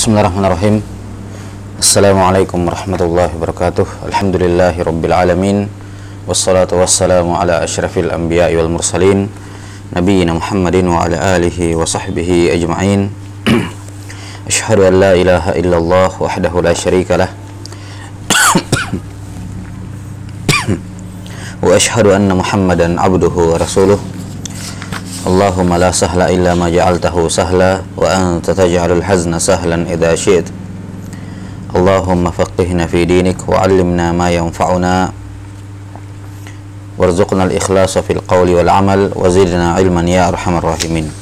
بسم الله الرحمن الرحيم السلام عليكم ورحمة الله وبركاته الحمد لله رب العالمين والصلاة والسلام على أشرف الأنبياء والمرسلين نبينا محمد وعلى آله وصحبه أجمعين أشهد أن لا إله إلا الله وحده لا شريك له وأشهد أن محمدا عبده ورسوله Allahumma la sahla illa ma ja'altahu sahla wa anta taj'alul hazna sahlan idza syi'ta Allahumma faqihna fi dinik wa 'allimna ma yanfa'una warzuqna al-ikhlasa fil qawli wal 'amal wa zidna 'ilman ya arhamar rahimin.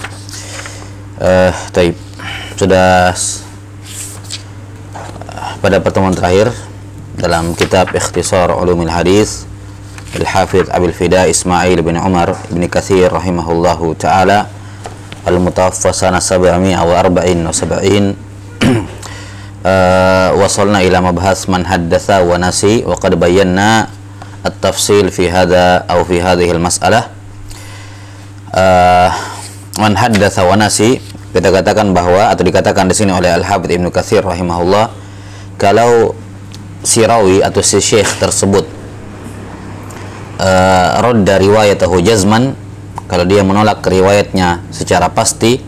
Uh, taib. Sudah pada pertemuan terakhir dalam kitab Ikhtisar Ulumul Hadis Al-Hafidh bin Umar bin Kathir rahimahullahu taala. Al-mutawaffa sana 740 wa 70 uh, wasalna ila mabhas man haddatha wa nasi wa qad bayyana at-tafsil fi hadha aw fi hadhihi al-mas'alah. Uh, man haddatha wa nasi kita katakan bahwa atau dikatakan di sini oleh Al-Hafidz Ibnu Katsir rahimahullah kalau si rawi atau si syekh tersebut uh, radda riwayatahu jazman kalau dia menolak riwayatnya secara pasti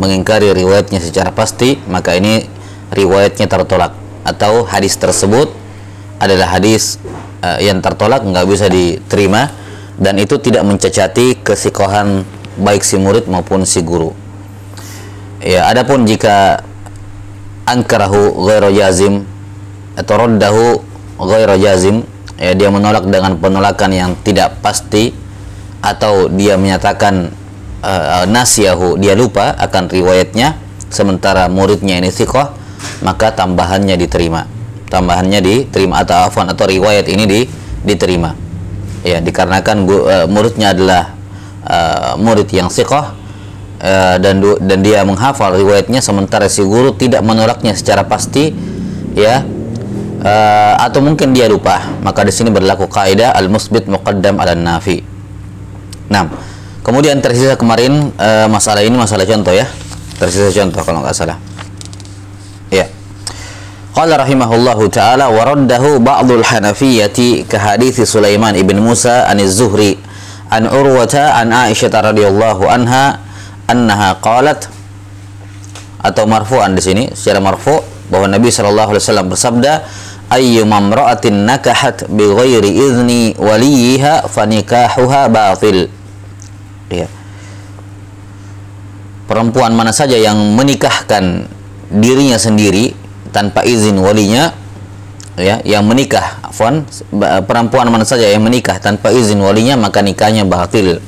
mengingkari riwayatnya secara pasti maka ini riwayatnya tertolak atau hadis tersebut adalah hadis uh, yang tertolak nggak bisa diterima dan itu tidak mencacati kesikohan baik si murid maupun si guru. Ya, adapun jika angkarahu ghairu jazim atau raddahu ghairu jazim, ya dia menolak dengan penolakan yang tidak pasti atau dia menyatakan uh, nasiyahu dia lupa akan riwayatnya sementara muridnya ini sikoh maka tambahannya diterima. Tambahannya diterima atau afwan atau riwayat ini di, diterima. Ya dikarenakan uh, muridnya adalah uh, murid yang sikoh uh, dan dan dia menghafal riwayatnya sementara si guru tidak menolaknya secara pasti ya uh, atau mungkin dia lupa maka di sini berlaku kaidah al musbit muqaddam ala nafi. Nah kemudian tersisa kemarin uh, masalah ini masalah contoh ya. Tersisa contoh kalau nggak salah. Ya. Qala rahimahullahu taala wa raddahu ba'dul hanafiyyati ka hadits Sulaiman ibn Musa an zuhri an Urwata an Aisyah radhiyallahu anha annaha qalat atau marfu'an di sini secara marfu' bahwa Nabi sallallahu alaihi wasallam bersabda ayyuma imra'atin nakahat bi ghairi idzni waliha fanikahuha batil. Ya perempuan mana saja yang menikahkan dirinya sendiri tanpa izin walinya ya yang menikah afwan perempuan mana saja yang menikah tanpa izin walinya maka nikahnya batil.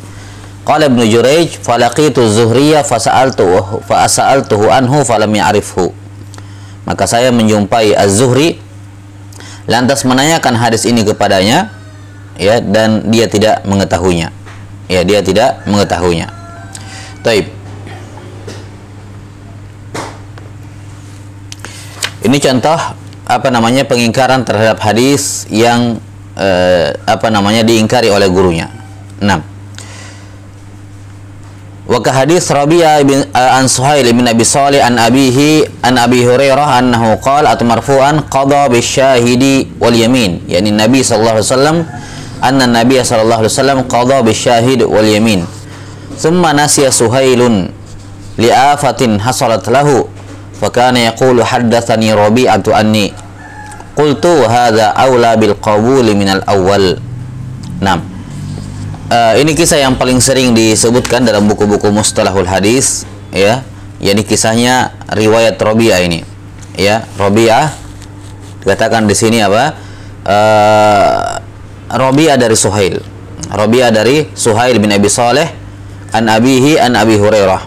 Qala ibnu jurayj falaqitu zuhriyya fasa'altuhu fasa'altuhu anhu falam ya'rifhu. Maka saya menjumpai az-zuhri lantas menanyakan hadis ini kepadanya ya dan dia tidak mengetahuinya ya dia tidak mengetahuinya Taib Ini contoh apa namanya pengingkaran terhadap hadis yang eh, apa namanya diingkari oleh gurunya. 6. Wa ka hadis Rabi'ah bin uh, an Suhail bin Abi Salih an abihi an Abi Hurairah annahu qala at marfu'an qada bisyahidi wal yamin. Yani Nabi sallallahu alaihi wasallam anna Nabi sallallahu alaihi wasallam qada bisyahid wal yamin. Thumma nasiya Suhailun li'afatin hasalat lahu fakana yaqulu haddatsani Rabi'atu anni. Qultu hadza aula uh, ini kisah yang paling sering disebutkan dalam buku-buku mustalahul hadis ya. Yakni kisahnya riwayat Rabi'ah ini ya. Rabi'ah dikatakan di sini apa? Uh, Rabi'ah dari Suhail. Rabi'ah dari Suhail bin Abi Saleh an abihi an Abi Hurairah.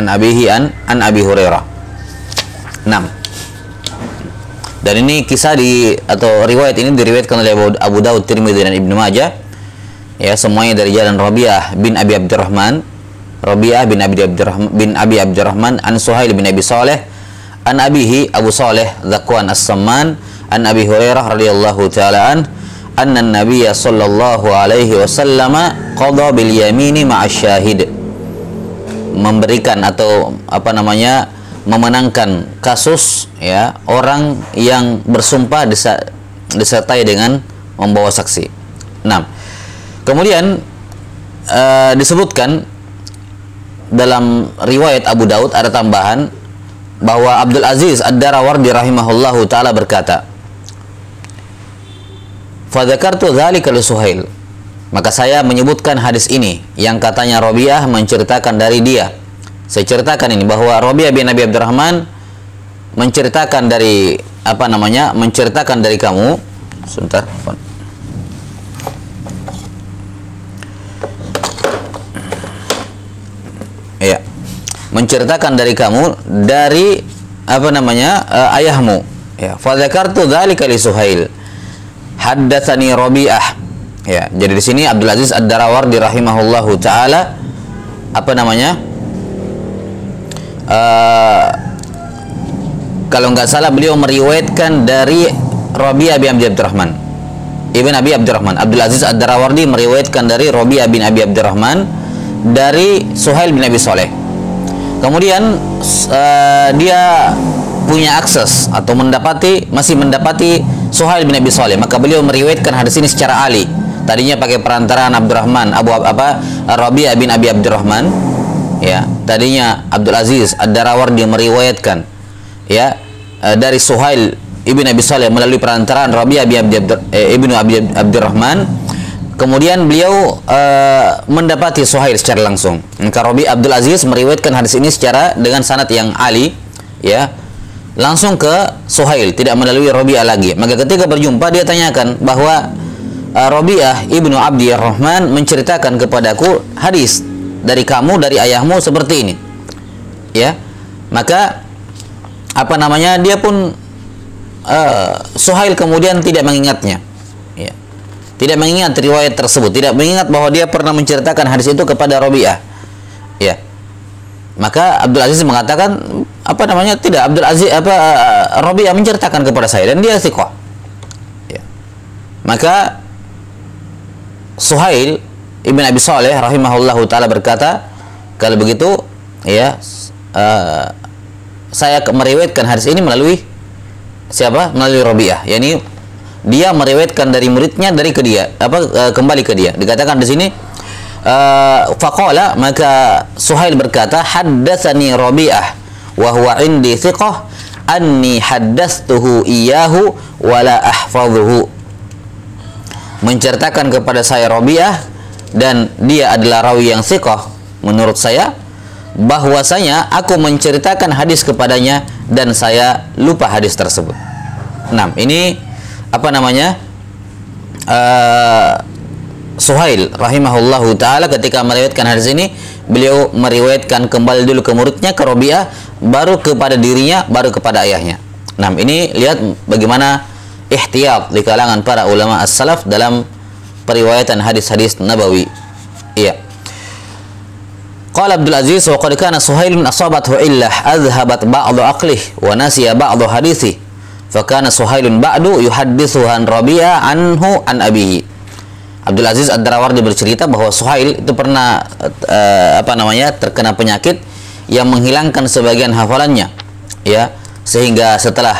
An abihi an an Abi Hurairah. 6 dan ini kisah di atau riwayat ini diriwayatkan oleh Abu Daud, Tirmidzi dan Ibnu Majah. Ya, semuanya dari jalan Rabi'ah bin Abi Abdurrahman. Rabi'ah bin Abi Abdurrahman bin Abi Abdurrahman an Suhail bin Abi Saleh an abihi Abu Saleh Zakwan As-Samman an Abi Hurairah radhiyallahu taala an anna an-nabiy sallallahu alaihi wasallam qada bil yamini ma'a syahid memberikan atau apa namanya memenangkan kasus ya orang yang bersumpah disertai dengan membawa saksi. Nah, kemudian uh, disebutkan dalam riwayat Abu Daud ada tambahan bahwa Abdul Aziz Ad-Darawardi rahimahullahu taala berkata, "Fadzakartu dzalika li Suhail." Maka saya menyebutkan hadis ini yang katanya Robiah menceritakan dari dia. Saya ceritakan ini bahwa Robiah bin Nabi Abdurrahman menceritakan dari apa namanya? menceritakan dari kamu. Sebentar. Menceritakan dari kamu dari apa namanya? Uh, ayahmu. Ya, fa dzakartu dzalika li Suhail. Haddatsani Rabi'ah. Ya, jadi di sini Abdul Aziz Ad-Darawardi rahimahullahu taala apa namanya? Uh, kalau nggak salah beliau meriwayatkan dari Rabi'ah bin Abi Abdurrahman. Ibn Abi Abdurrahman. Abdul Aziz Ad-Darawardi meriwayatkan dari Rabi'ah bin Abi Abdurrahman dari Suhail bin Abi Soleh. Kemudian uh, dia punya akses atau mendapati masih mendapati Suhail bin Abi Soleh, maka beliau meriwayatkan hadis ini secara ali. Tadinya pakai perantaraan Abdurrahman Abu apa Rabi bin Abi Abdurrahman ya. Tadinya Abdul Aziz Ad-Darawardi meriwayatkan ya uh, dari Suhail ibn Abi Saleh melalui perantaraan Rabi bin Abi eh, Abi Abdurrahman Kemudian beliau uh, mendapati Suhail secara langsung. Maka Rabi Abdul Aziz meriwayatkan hadis ini secara dengan sanad yang ali, ya, langsung ke Suhail, tidak melalui Rabi'ah lagi. Maka ketika berjumpa dia tanyakan bahwa uh, Rabi'ah ibnu Abdi Rahman menceritakan kepadaku hadis dari kamu dari ayahmu seperti ini, ya. Maka apa namanya dia pun uh, Suhail kemudian tidak mengingatnya tidak mengingat riwayat tersebut, tidak mengingat bahwa dia pernah menceritakan hadis itu kepada Robiah. Ya. Maka Abdul Aziz mengatakan apa namanya? Tidak, Abdul Aziz apa Robiah menceritakan kepada saya dan dia thiqah. Ya. Maka Suhail Ibn Abi Saleh rahimahullahu taala berkata, kalau begitu ya uh, saya meriwayatkan hadis ini melalui siapa? Melalui Robiah, yakni dia meriwayatkan dari muridnya dari ke dia apa uh, kembali ke dia dikatakan di sini uh, faqala maka Suhail berkata haddatsani Rabi'ah wa huwa indi thiqah anni haddastuhu iyahu wala ahfadhuhu menceritakan kepada saya Rabi'ah dan dia adalah rawi yang thiqah menurut saya bahwasanya aku menceritakan hadis kepadanya dan saya lupa hadis tersebut. Nah, ini apa namanya uh, Suhail rahimahullahu taala ketika meriwayatkan hadis ini beliau meriwayatkan kembali dulu ke muridnya ke Robiah baru kepada dirinya baru kepada ayahnya. Nah, ini lihat bagaimana ihtiyat di kalangan para ulama as-salaf dalam periwayatan hadis-hadis nabawi. Iya. Qala Abdul Aziz wa qad kana Suhail min asabathu illah azhabat ba'd aqlih wa nasiya ba'd Fakana Suhailun ba'du yuhaddithu an Rabi'a anhu an abihi. Abdul Aziz Ad-Darawardi bercerita bahwa Suhail itu pernah uh, apa namanya terkena penyakit yang menghilangkan sebagian hafalannya ya. Sehingga setelah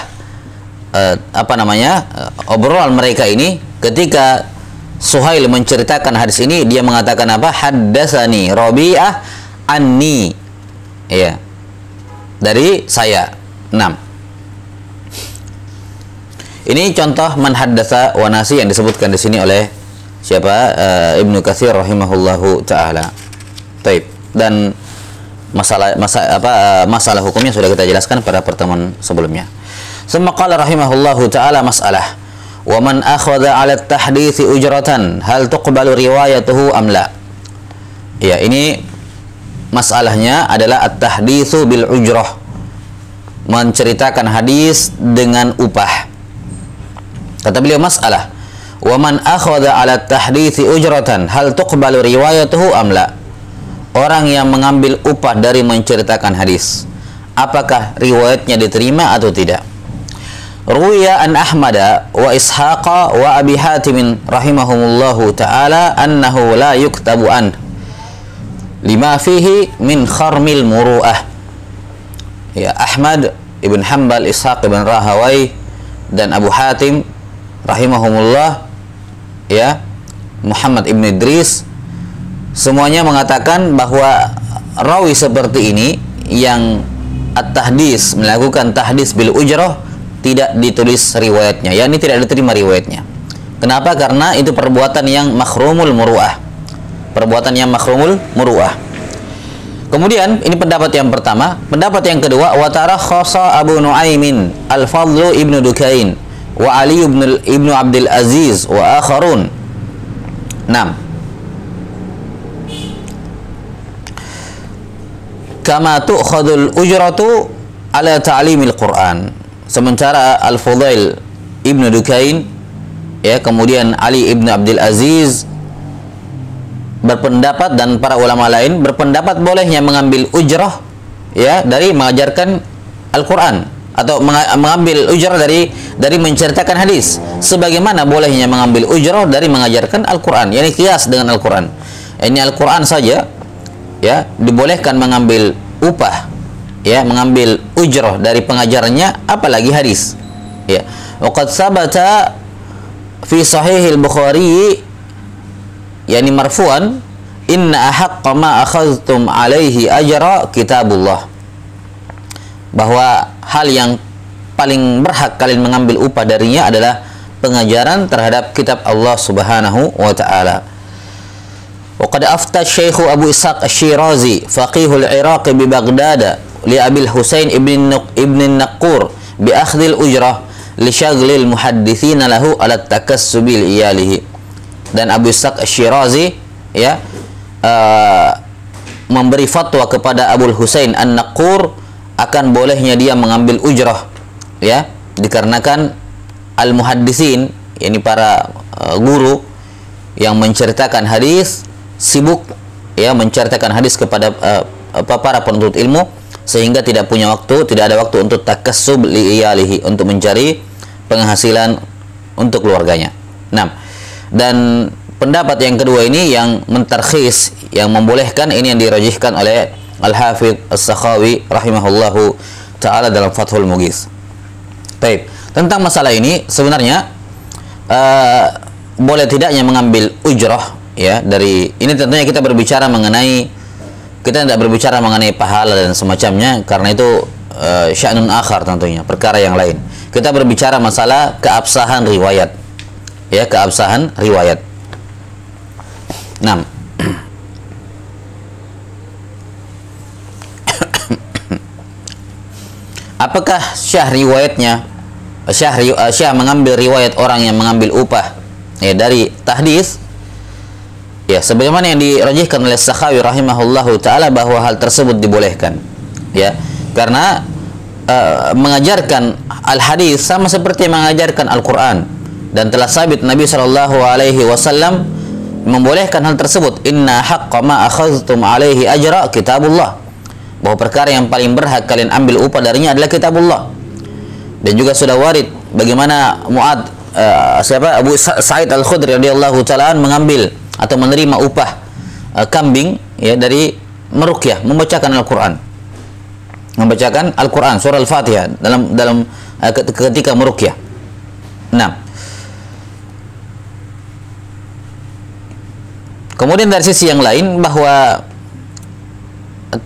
uh, apa namanya uh, obrolan mereka ini ketika Suhail menceritakan hadis ini dia mengatakan apa? Haddatsani Rabi'ah anni. Ya dari saya. Enam ini contoh man haddatsa wa nasi yang disebutkan di sini oleh siapa? Uh, Ibnu Katsir rahimahullahu taala. Taib. Dan masalah masa apa uh, masalah hukumnya sudah kita jelaskan pada pertemuan sebelumnya. Summa qala rahimahullahu taala masalah wa man akhadha 'ala at-tahdits ujratan hal tuqbalu riwayatuhu am la? Ya, ini masalahnya adalah at-tahditsu bil ujrah. Menceritakan hadis dengan upah Kata beliau masalah. Wa man akhadha 'ala tahdithi ujratan hal tuqbalu riwayatuhu am la? Orang yang mengambil upah dari menceritakan hadis, apakah riwayatnya diterima atau tidak? Ruya an Ahmada wa Ishaqa wa Abi Hatim rahimahumullahu taala annahu la yuktabu an lima fihi min kharmil muru'ah. ya Ahmad Ibn Hanbal Ishaq Ibn Rahawai dan Abu Hatim rahimahumullah ya Muhammad Ibn Idris semuanya mengatakan bahwa rawi seperti ini yang at-tahdis melakukan tahdis bil ujrah tidak ditulis riwayatnya. Yakni tidak diterima riwayatnya. Kenapa? Karena itu perbuatan yang makhrumul muruah. Perbuatan yang makhrumul muruah. Kemudian ini pendapat yang pertama, pendapat yang kedua wa tarakhasa Abu Nuaimin Al-Fadl Ibnu Dukain wa Ali ibn Ibnu Abdul Aziz wa akharun. 6. Kama tu'khadul ujratu ala ta'limil Quran. Sementara Al-Fudail Ibnu Dukain ya kemudian Ali Ibnu Abdul Aziz berpendapat dan para ulama lain berpendapat bolehnya mengambil ujrah ya dari mengajarkan Al-Qur'an atau mengambil ujrah dari dari menceritakan hadis. Sebagaimana bolehnya mengambil ujrah dari mengajarkan Al-Qur'an yakni kias dengan Al-Qur'an. Ini Al-Qur'an saja ya dibolehkan mengambil upah ya mengambil ujrah dari pengajarannya apalagi hadis ya. Waqad sabata fi sahih al-Bukhari yakni marfu'an inna ahaqqa ma akhadhtum alaihi ajra kitabullah bahwa hal yang paling berhak kalian mengambil upah darinya adalah pengajaran terhadap kitab Allah Subhanahu wa taala. Wa qad afta Syekh Abu Ishaq Asy-Syirazi faqihul Iraq bi Baghdad li Abi Husain ibn ibn Naqur bi akhdhil ujrah li syaghlil muhaddithin lahu ala takassubil iyalihi dan Abu Ishaq Syirazi ya uh, memberi fatwa kepada Abu Husain An-Naqur akan bolehnya dia mengambil ujrah ya dikarenakan al-muhaddisin yakni para uh, guru yang menceritakan hadis sibuk ya menceritakan hadis kepada uh, para penuntut ilmu sehingga tidak punya waktu, tidak ada waktu untuk takassub li iyalihi untuk mencari penghasilan untuk keluarganya. Nah, dan pendapat yang kedua ini yang mentarkhis yang membolehkan ini yang dirajihkan oleh Al-Hafidh As-Sakhawi rahimahullahu taala dalam Fathul Mughis. Baik, tentang masalah ini sebenarnya uh, boleh tidaknya mengambil ujrah ya dari ini tentunya kita berbicara mengenai kita tidak berbicara mengenai pahala dan semacamnya karena itu uh, sya'nun akhar tentunya perkara yang lain. Kita berbicara masalah keabsahan riwayat ya keabsahan riwayat 6 apakah syah riwayatnya? Syah, uh, syah mengambil riwayat orang yang mengambil upah. Ya dari tahdis. Ya sebagaimana yang dirajihkan oleh Sakhawi rahimahullahu taala bahwa hal tersebut dibolehkan. Ya karena uh, mengajarkan al hadis sama seperti mengajarkan Al Quran dan telah sabit Nabi Shallallahu Wasallam membolehkan hal tersebut. Inna haqqa ma alaihi ajra kitabullah bahwa perkara yang paling berhak kalian ambil upah darinya adalah kitabullah. Dan juga sudah warid bagaimana Muad uh, siapa? Abu Sa'id Al-Khudri radhiyallahu taala mengambil atau menerima upah uh, kambing ya dari meruqyah membacakan Al-Qur'an. Membacakan Al-Qur'an surah Al-Fatihah dalam dalam uh, ketika meruqyah. Nah, Kemudian dari sisi yang lain bahwa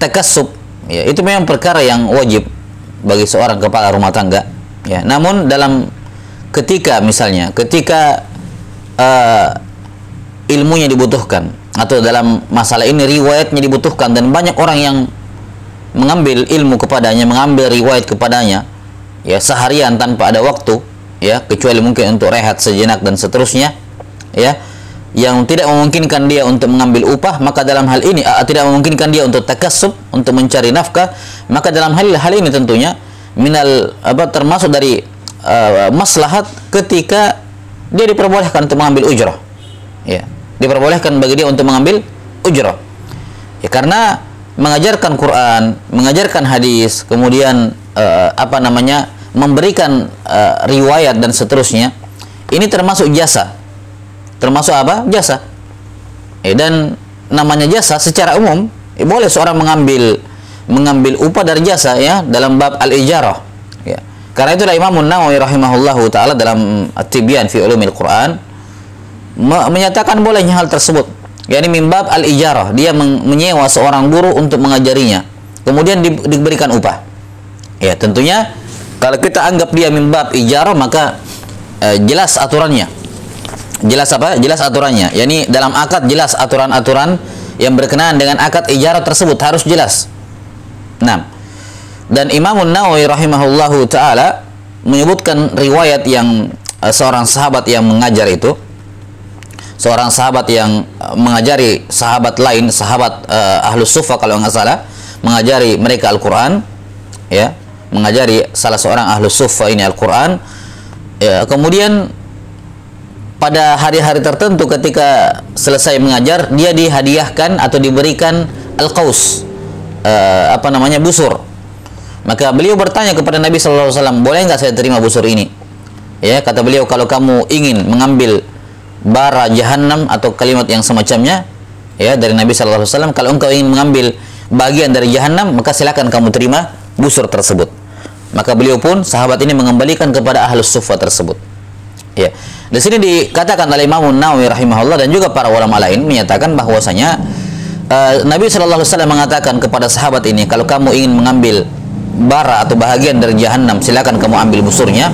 takasub ya itu memang perkara yang wajib bagi seorang kepala rumah tangga ya. Namun dalam ketika misalnya ketika uh, ilmunya dibutuhkan atau dalam masalah ini riwayatnya dibutuhkan dan banyak orang yang mengambil ilmu kepadanya, mengambil riwayat kepadanya ya seharian tanpa ada waktu ya kecuali mungkin untuk rehat sejenak dan seterusnya ya yang tidak memungkinkan dia untuk mengambil upah maka dalam hal ini tidak memungkinkan dia untuk takasub untuk mencari nafkah maka dalam hal hal ini tentunya minal apa termasuk dari uh, maslahat ketika dia diperbolehkan untuk mengambil ujrah. Ya diperbolehkan bagi dia untuk mengambil ujrah. Ya karena mengajarkan Quran mengajarkan hadis kemudian uh, apa namanya memberikan uh, riwayat dan seterusnya ini termasuk jasa termasuk apa? Jasa. Eh, dan namanya jasa secara umum eh, boleh seorang mengambil mengambil upah dari jasa ya dalam bab al-ijarah ya. Karena itulah Imam Nawawi rahimahullahu taala dalam At-Tibyan fi Ulumil Quran menyatakan bolehnya hal tersebut. Yakni mimbab al-ijarah dia menyewa seorang guru untuk mengajarinya. Kemudian di, diberikan upah. Ya tentunya kalau kita anggap dia mimbab ijarah maka eh, jelas aturannya jelas apa? Jelas aturannya. Yakni dalam akad jelas aturan-aturan yang berkenaan dengan akad ijarah tersebut harus jelas. Nah dan Imam Nawawi rahimahullahu taala menyebutkan riwayat yang uh, seorang sahabat yang mengajar itu. Seorang sahabat yang uh, mengajari sahabat lain, sahabat uh, ahlus sufa kalau nggak salah, mengajari mereka Al-Quran, ya, mengajari salah seorang ahlus sufa ini Al-Quran. Ya, kemudian pada hari-hari tertentu ketika selesai mengajar, dia dihadiahkan atau diberikan al-qaus, uh, apa namanya busur. Maka beliau bertanya kepada Nabi Shallallahu Alaihi Wasallam, boleh nggak saya terima busur ini? Ya, kata beliau kalau kamu ingin mengambil bara jahanam atau kalimat yang semacamnya ya dari Nabi sallallahu alaihi wasallam kalau engkau ingin mengambil bagian dari jahanam maka silakan kamu terima busur tersebut maka beliau pun sahabat ini mengembalikan kepada ahlus sufa tersebut ya di sini dikatakan oleh Imam Nawawi rahimahullah dan juga para ulama lain menyatakan bahwasanya uh, Nabi sallallahu alaihi wasallam mengatakan kepada sahabat ini kalau kamu ingin mengambil bara atau bahagian dari jahanam silakan kamu ambil busurnya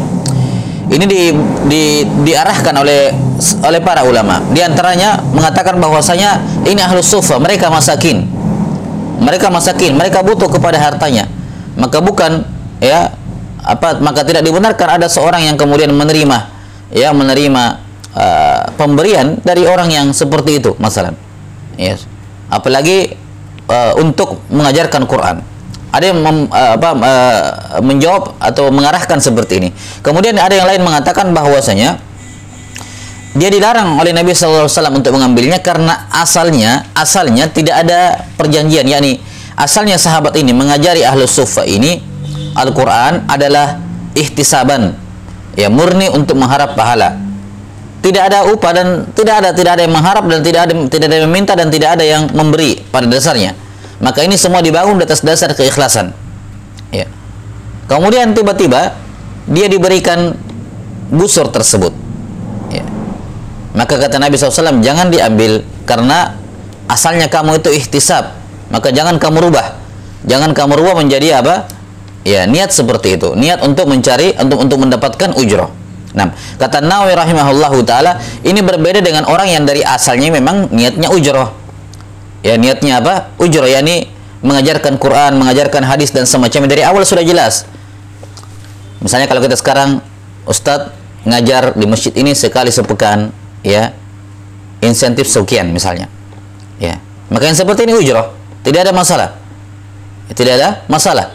ini di, di, diarahkan oleh oleh para ulama. Di antaranya mengatakan bahwasanya ini ahlus sufa, mereka masakin. Mereka masakin, mereka butuh kepada hartanya. Maka bukan ya apa maka tidak dibenarkan ada seorang yang kemudian menerima ya menerima uh, pemberian dari orang yang seperti itu masalah. Yes. Apalagi uh, untuk mengajarkan Quran ada yang mem, uh, apa, uh, menjawab atau mengarahkan seperti ini. Kemudian ada yang lain mengatakan bahwasanya dia dilarang oleh Nabi SAW untuk mengambilnya karena asalnya asalnya tidak ada perjanjian yakni asalnya sahabat ini mengajari ahlus sufa ini Al-Quran adalah ihtisaban ya murni untuk mengharap pahala tidak ada upah dan tidak ada tidak ada yang mengharap dan tidak ada tidak ada yang meminta dan tidak ada yang memberi pada dasarnya maka ini semua dibangun di atas dasar keikhlasan ya kemudian tiba-tiba dia diberikan busur tersebut maka kata Nabi SAW, jangan diambil karena asalnya kamu itu ihtisab. Maka jangan kamu rubah. Jangan kamu rubah menjadi apa? Ya, niat seperti itu. Niat untuk mencari, untuk untuk mendapatkan ujroh. Nah, kata Nawawi rahimahullahu taala, ini berbeda dengan orang yang dari asalnya memang niatnya ujroh. Ya, niatnya apa? Ujroh, yakni mengajarkan Quran, mengajarkan hadis dan semacamnya dari awal sudah jelas. Misalnya kalau kita sekarang Ustadz ngajar di masjid ini sekali sepekan, ya insentif sekian misalnya ya maka seperti ini ujroh tidak ada masalah tidak ada masalah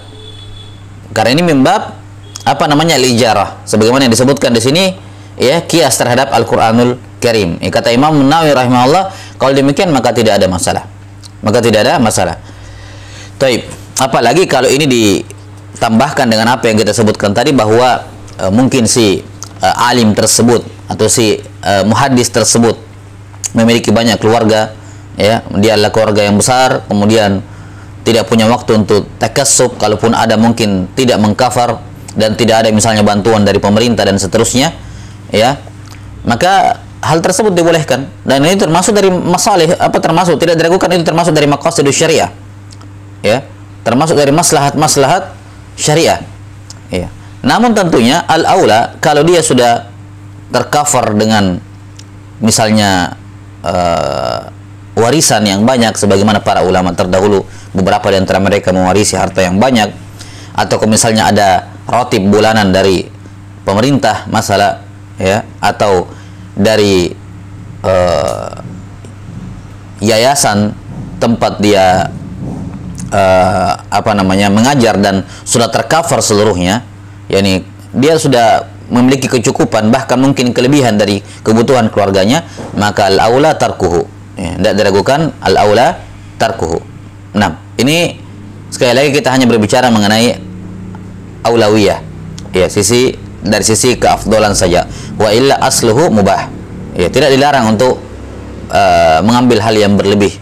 karena ini membab apa namanya lijarah. Sebagaimana yang disebutkan di sini ya kias terhadap Al-Qur'anul Karim. Ya, kata Imam Nawawi rahimahullah kalau demikian maka tidak ada masalah. Maka tidak ada masalah. Taib. Apalagi kalau ini ditambahkan dengan apa yang kita sebutkan tadi bahwa e, mungkin si e, alim tersebut atau si uh, muhadis tersebut memiliki banyak keluarga ya. Dia adalah keluarga yang besar kemudian tidak punya waktu untuk takasub kalaupun ada mungkin tidak mengkafar dan tidak ada misalnya bantuan dari pemerintah dan seterusnya ya maka hal tersebut dibolehkan. Dan ini termasuk dari masalah apa termasuk tidak diragukan itu termasuk dari maqasidus syariah ya termasuk dari maslahat-maslahat syariah ya. Namun tentunya al aula kalau dia sudah tercover dengan misalnya uh, warisan yang banyak sebagaimana para ulama terdahulu. Beberapa di antara mereka mewarisi harta yang banyak. Atau misalnya ada rotib bulanan dari pemerintah masalah ya atau dari uh, yayasan tempat dia uh, apa namanya mengajar dan sudah tercover seluruhnya. Yakni dia sudah memiliki kecukupan bahkan mungkin kelebihan dari kebutuhan keluarganya maka al aula tarkuhu ya, tidak diragukan al aula tarkuhu. Nah ini sekali lagi kita hanya berbicara mengenai aulawiyah. Ya sisi dari sisi keafdolan saja. Wa illa asluhu mubah. Ya tidak dilarang untuk uh, mengambil hal yang berlebih.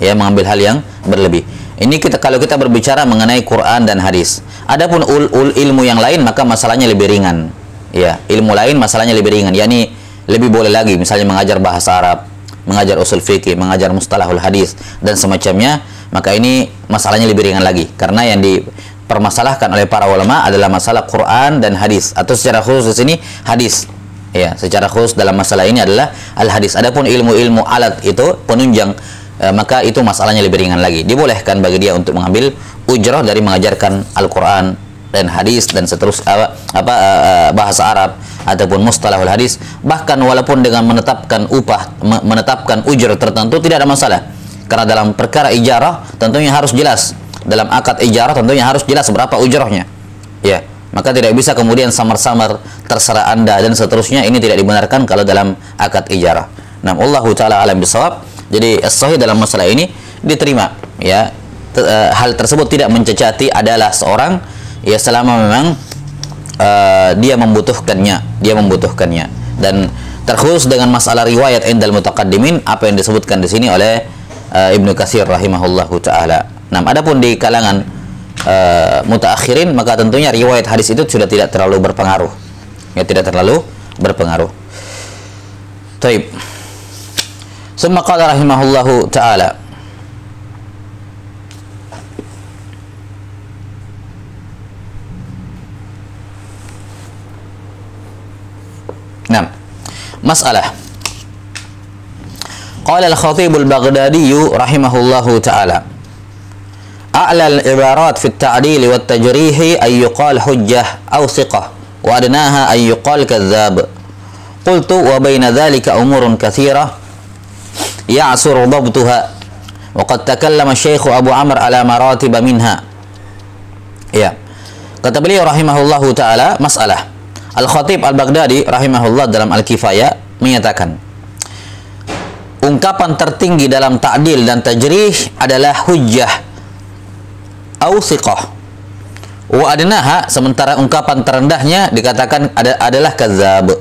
Ya mengambil hal yang berlebih. Ini kita kalau kita berbicara mengenai Quran dan hadis. Adapun ul, ul ilmu yang lain maka masalahnya lebih ringan. Ya, ilmu lain masalahnya lebih ringan. yakni lebih boleh lagi misalnya mengajar bahasa Arab, mengajar usul fikih, mengajar mustalahul hadis dan semacamnya, maka ini masalahnya lebih ringan lagi karena yang dipermasalahkan oleh para ulama adalah masalah Quran dan hadis atau secara khusus di sini hadis. Ya, secara khusus dalam masalah ini adalah al hadis. Adapun ilmu-ilmu alat itu penunjang e, maka itu masalahnya lebih ringan lagi. Dibolehkan bagi dia untuk mengambil ujrah dari mengajarkan Al-Qur'an dan hadis dan seterusnya apa, apa uh, bahasa Arab ataupun mustalahul hadis. Bahkan walaupun dengan menetapkan upah menetapkan ujur tertentu tidak ada masalah. Karena dalam perkara ijarah tentunya harus jelas. Dalam akad ijarah tentunya harus jelas berapa ujrohnya ya maka tidak bisa kemudian samar-samar terserah anda dan seterusnya. Ini tidak dibenarkan kalau dalam akad ijarah. Nah Allah taala alam bisawab. Jadi sahih dalam masalah ini diterima. Ya eh, hal tersebut tidak mencecati adalah seorang ya selama memang uh, dia membutuhkannya dia membutuhkannya dan terkhusus dengan masalah riwayat indal mutaqaddimin apa yang disebutkan di sini oleh uh, Ibnu Katsir rahimahullahu taala. Nah, adapun di kalangan uh, mutaakhirin maka tentunya riwayat hadis itu sudah tidak terlalu berpengaruh. Ya tidak terlalu berpengaruh. Taib. Summa qala rahimahullahu taala masalah. Qala al-Khatib al-Baghdadi rahimahullahu taala. أعلى العبارات في التعديل والتجريح أن يقال حجة أو ثقة وأدناها أن يقال كذاب قلت وبين ذلك أمور كثيرة يعسر ضبطها وقد تكلم الشيخ أبو عمرو على مراتب منها ya kata beliau rahimahullahu taala masalah Al-Khatib Al-Baghdadi rahimahullah dalam Al-Kifayah menyatakan ungkapan tertinggi dalam ta'dil dan tajrih adalah hujjah au siqah wa adnaha sementara ungkapan terendahnya dikatakan ada, adalah kadzab.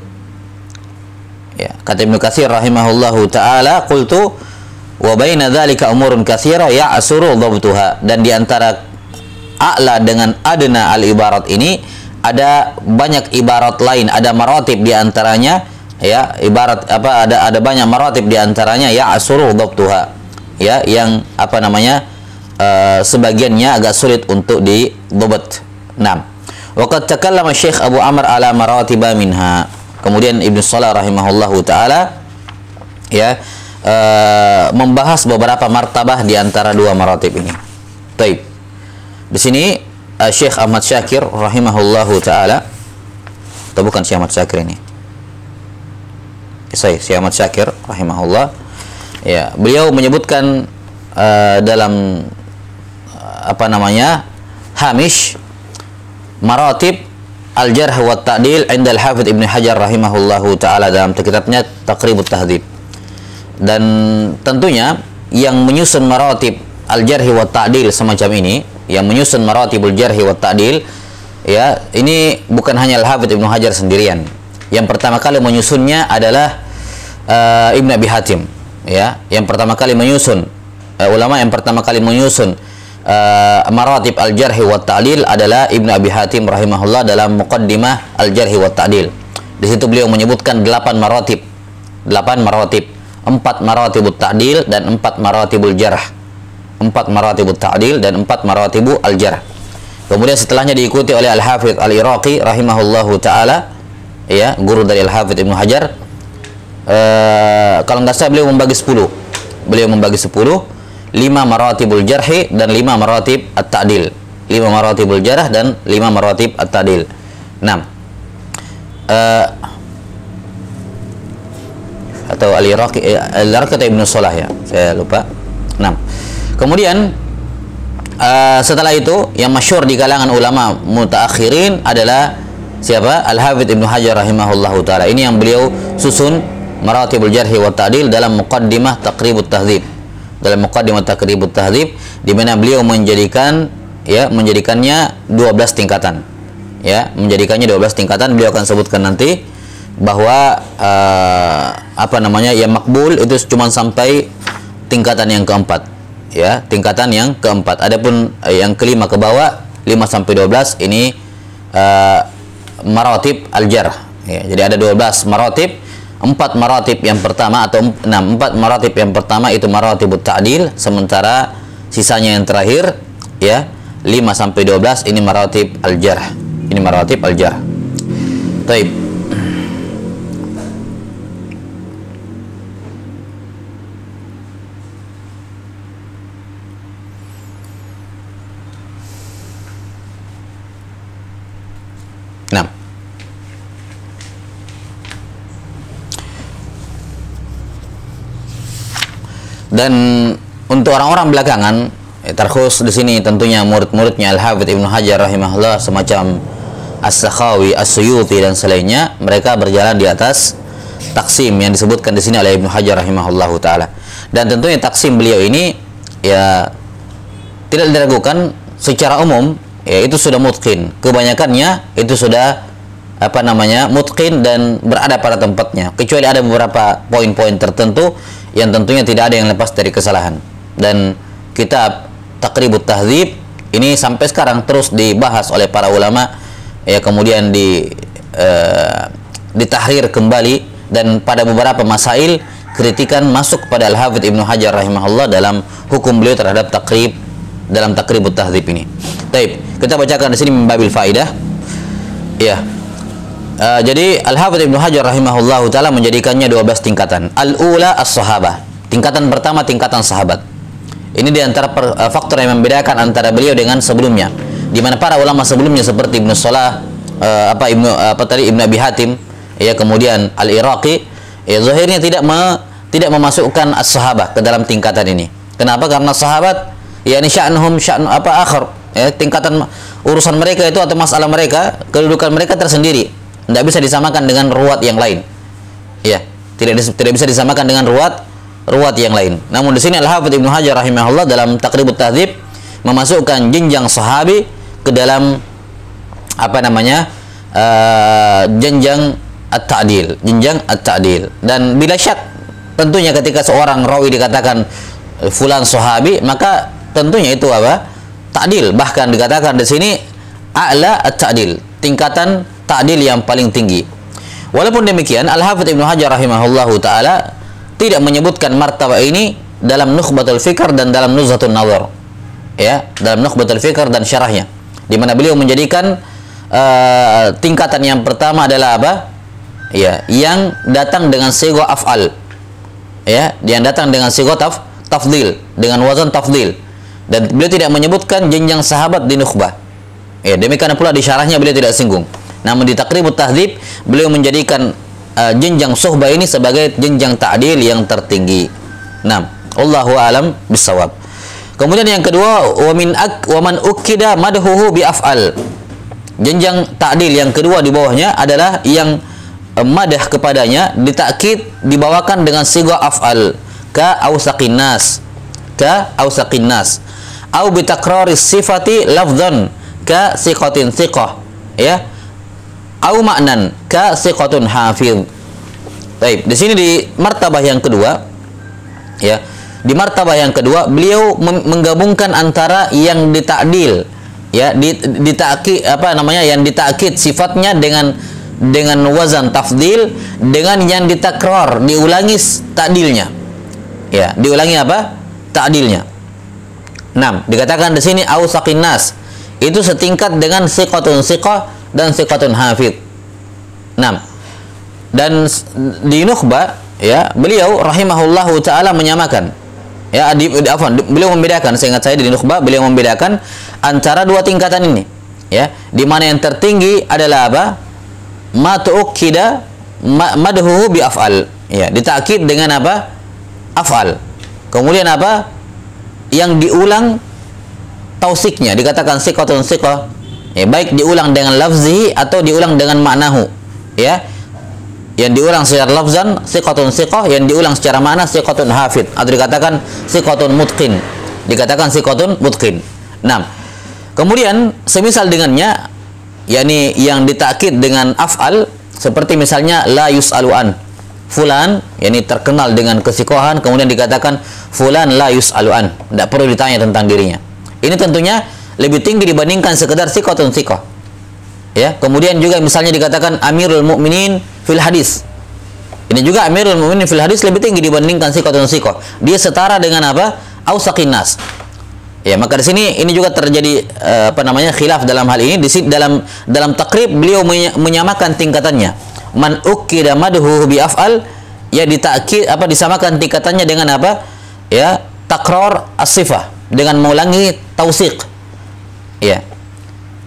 Ya kata Ibnu Katsir rahimahullahu taala qultu wa baina dzalika umurun katsira ya'suru dhabtuha. Dan di antara a'la dengan adna al-ibarat ini ada banyak ibarat lain, ada maratib di antaranya ya, ibarat apa ada ada banyak maratib di antaranya ya asuru dhabtuha. Ya, yang apa namanya? Uh, sebagiannya agak sulit untuk didhabt. Nah, waqad takallama Syekh Abu Amr ala maratiba minha. Kemudian Ibnu Salah rahimahullahu taala ya uh, membahas beberapa martabah di antara dua maratib ini. Taib. Di sini uh, Syekh Ahmad Syakir rahimahullahu taala. Atau bukan Syekh Ahmad Syakir ini? Saya Syekh Ahmad Syakir rahimahullah. Ya beliau menyebutkan uh, dalam uh, apa namanya hamish maratib al-jarh wa ta'dil inda al-hafidh Ibnu Hajar rahimahullahu taala dalam kitabnya Taqribut Tahdhib. Dan tentunya yang menyusun maratib al-jarh wa ta'dil semacam ini yang menyusun maratibul jarhi wa ta'dil ya ini bukan hanya Al-Hafidz Ibnu Hajar sendirian. Yang pertama kali menyusunnya adalah uh, Ibnu Abi Hatim ya. Yang pertama kali menyusun uh, ulama yang pertama kali menyusun uh, maratib al-jarhi wa ta'dil adalah Ibnu Abi Hatim rahimahullah dalam muqaddimah al-jarhi wa ta'dil. Di situ beliau menyebutkan delapan maratib delapan maratib empat maratibut ta'dil dan empat maratibul jarh empat maratibut ta'dil dan empat maratibu al-jarh. Kemudian setelahnya diikuti oleh Al-Hafidh Al-Iraqi rahimahullahu taala ya, guru dari Al-Hafidh Ibnu Hajar. E, kalau nggak salah beliau membagi 10. Beliau membagi 10, 5 maratibul jarhi dan 5 maratib at-ta'dil. 5 maratibul jarh dan 5 maratib at-ta'dil. 6. E, atau Al-Iraqi eh, Al-Iraqi atau Ibnu Salah ya, saya lupa. 6 Kemudian uh, setelah itu yang masyur di kalangan ulama mutaakhirin adalah siapa? Al-Hafidz Ibnu Hajar rahimahullahu taala. Ini yang beliau susun Maratibul Jarhi wa Ta'dil dalam Muqaddimah Taqribut Tahdzib. Dalam Muqaddimah Taqribut Tahdzib di mana beliau menjadikan ya menjadikannya 12 tingkatan. Ya, menjadikannya 12 tingkatan beliau akan sebutkan nanti bahwa uh, apa namanya yang makbul itu cuma sampai tingkatan yang keempat ya tingkatan yang keempat. Adapun eh, yang kelima ke bawah 5 sampai 12 ini uh, maratib al-jar ya, jadi ada 12 maratib empat maratib yang pertama atau enam empat maratib yang pertama itu maratib ta'dil sementara sisanya yang terakhir ya 5 sampai 12 ini maratib al-jarh. Ini maratib al-jarh. Taib Nah. Dan untuk orang-orang belakangan, eh, terkhusus di sini tentunya murid-muridnya Al-Hafidh Ibnu Hajar rahimahullah semacam As-Sakhawi, As-Suyuti dan selainnya, mereka berjalan di atas taksim yang disebutkan di sini oleh Ibnu Hajar rahimahullahu taala. Dan tentunya taksim beliau ini ya tidak diragukan secara umum ya itu sudah mutkin kebanyakannya itu sudah apa namanya mutkin dan berada pada tempatnya. Kecuali ada beberapa poin-poin tertentu yang tentunya tidak ada yang lepas dari kesalahan. Dan kitab takribut tahzib ini sampai sekarang terus dibahas oleh para ulama ya kemudian di uh, ditahrir kembali dan pada beberapa masail kritikan masuk pada Al-Hafidh Ibnu Hajar rahimahullah dalam hukum beliau terhadap takrib dalam takribut tahzib ini. Baik, kita bacakan di sini membabil faidah. Ya. Uh, jadi Al-Hafidz Ibnu Hajar rahimahullahu taala menjadikannya 12 tingkatan. Al-ula as-sahabah. Tingkatan pertama tingkatan sahabat. Ini di antara per, uh, faktor yang membedakan antara beliau dengan sebelumnya. Di mana para ulama sebelumnya seperti Ibnu Salah, uh, apa Ibnu uh, apa tadi Ibnu Abi Hatim, ya kemudian Al-Iraqi, ya zahirnya tidak me, tidak memasukkan as-sahabah ke dalam tingkatan ini. Kenapa? Karena sahabat yakni sya'nuhum sya'nu apa akhir ya tingkatan urusan mereka itu atau masalah mereka kedudukan mereka tersendiri. Tidak bisa disamakan dengan ruwat yang lain. Ya tidak tidak bisa disamakan dengan ruwat ruwat yang lain. Namun di sini Al Hafidz Ibnu Hajar rahimahullah dalam Takribut Tahdzib memasukkan jenjang sahabi ke dalam apa namanya uh, jenjang at-ta'dil jenjang at-ta'dil. Dan bila syak tentunya ketika seorang rawi dikatakan fulan sahabi maka tentunya itu apa ta'dil. Bahkan dikatakan di sini a'la at-ta'dil. Tingkatan ta'dil yang paling tinggi. Walaupun demikian Al-Hafidz Ibnu Hajar rahimahullahu taala tidak menyebutkan martabah ini dalam Nukhbatul Fikr dan dalam Nuzhatun Nazar ya dalam Nukhbatul Fikr dan syarahnya. Di mana beliau menjadikan uh, tingkatan yang pertama adalah apa? Ya yang datang dengan sigo af'al. Ya yang datang dengan sigo taf tafdil dengan wazan tafdil dan beliau tidak menyebutkan jenjang sahabat di nukhbah. Ya, demikian pula di syarahnya beliau tidak singgung. Namun di takribut tahdzib beliau menjadikan uh, jenjang suhbah ini sebagai jenjang ta'dil yang tertinggi. Nah, Allahu alam bisawab. Kemudian yang kedua, wa min ak wa man ukida madhuhu bi af'al. Jenjang ta'dil yang kedua di bawahnya adalah yang uh, madah kepadanya ditakkid dibawakan dengan siga af'al ka ausaqin nas ka ausaqin nas au bitakrari sifati lafdhan ka siqatin siqah ya au maknan ka siqatun hafiz Baik, di sini di martabah yang kedua ya. Di martabah yang kedua beliau menggabungkan antara yang ditakdil ya, di ditakid apa namanya yang ditakid sifatnya dengan dengan wazan tafdil dengan yang ditakrar diulangi takdilnya. Ya, diulangi apa? Takdilnya. 6. Dikatakan di sini ausaqin nas. Itu setingkat dengan siqatun siqah dan siqatun hafid. 6. Dan di Nukhba ya, beliau rahimahullahu taala menyamakan ya di, di afwan, beliau membedakan seingat saya di Nukhba beliau membedakan antara dua tingkatan ini ya di mana yang tertinggi adalah apa ma tu'kida madhuhu bi af'al ya ditakid dengan apa af'al kemudian apa yang diulang tausiknya dikatakan sikotun sikoh ya, baik diulang dengan lafzi atau diulang dengan maknahu ya. Yang diulang secara lafzan sikotun sikoh yang diulang secara makna sikotun hafid atau dikatakan sikotun mutkin dikatakan sikotun mutkin nah kemudian semisal dengannya yakni yang ditakid dengan af'al seperti misalnya la yus'aluan fulan yakni terkenal dengan kesikohan kemudian dikatakan fulan la yus'alu an tidak perlu ditanya tentang dirinya. Ini tentunya lebih tinggi dibandingkan sekedar sikotun sikoh ya kemudian juga misalnya dikatakan amirul mukminin fil hadis. Ini juga amirul mukminin fil hadis lebih tinggi dibandingkan sikotun sikoh dia setara dengan apa? Ausakinas ya maka di sini ini juga terjadi uh, apa namanya khilaf dalam hal ini. Di dalam dalam takrib beliau menyamakan tingkatannya man ukida madhuhu bi af'al ya ditakid apa disamakan tingkatannya dengan apa? Ya takrar as-sifah dengan mengulangi tausik ya.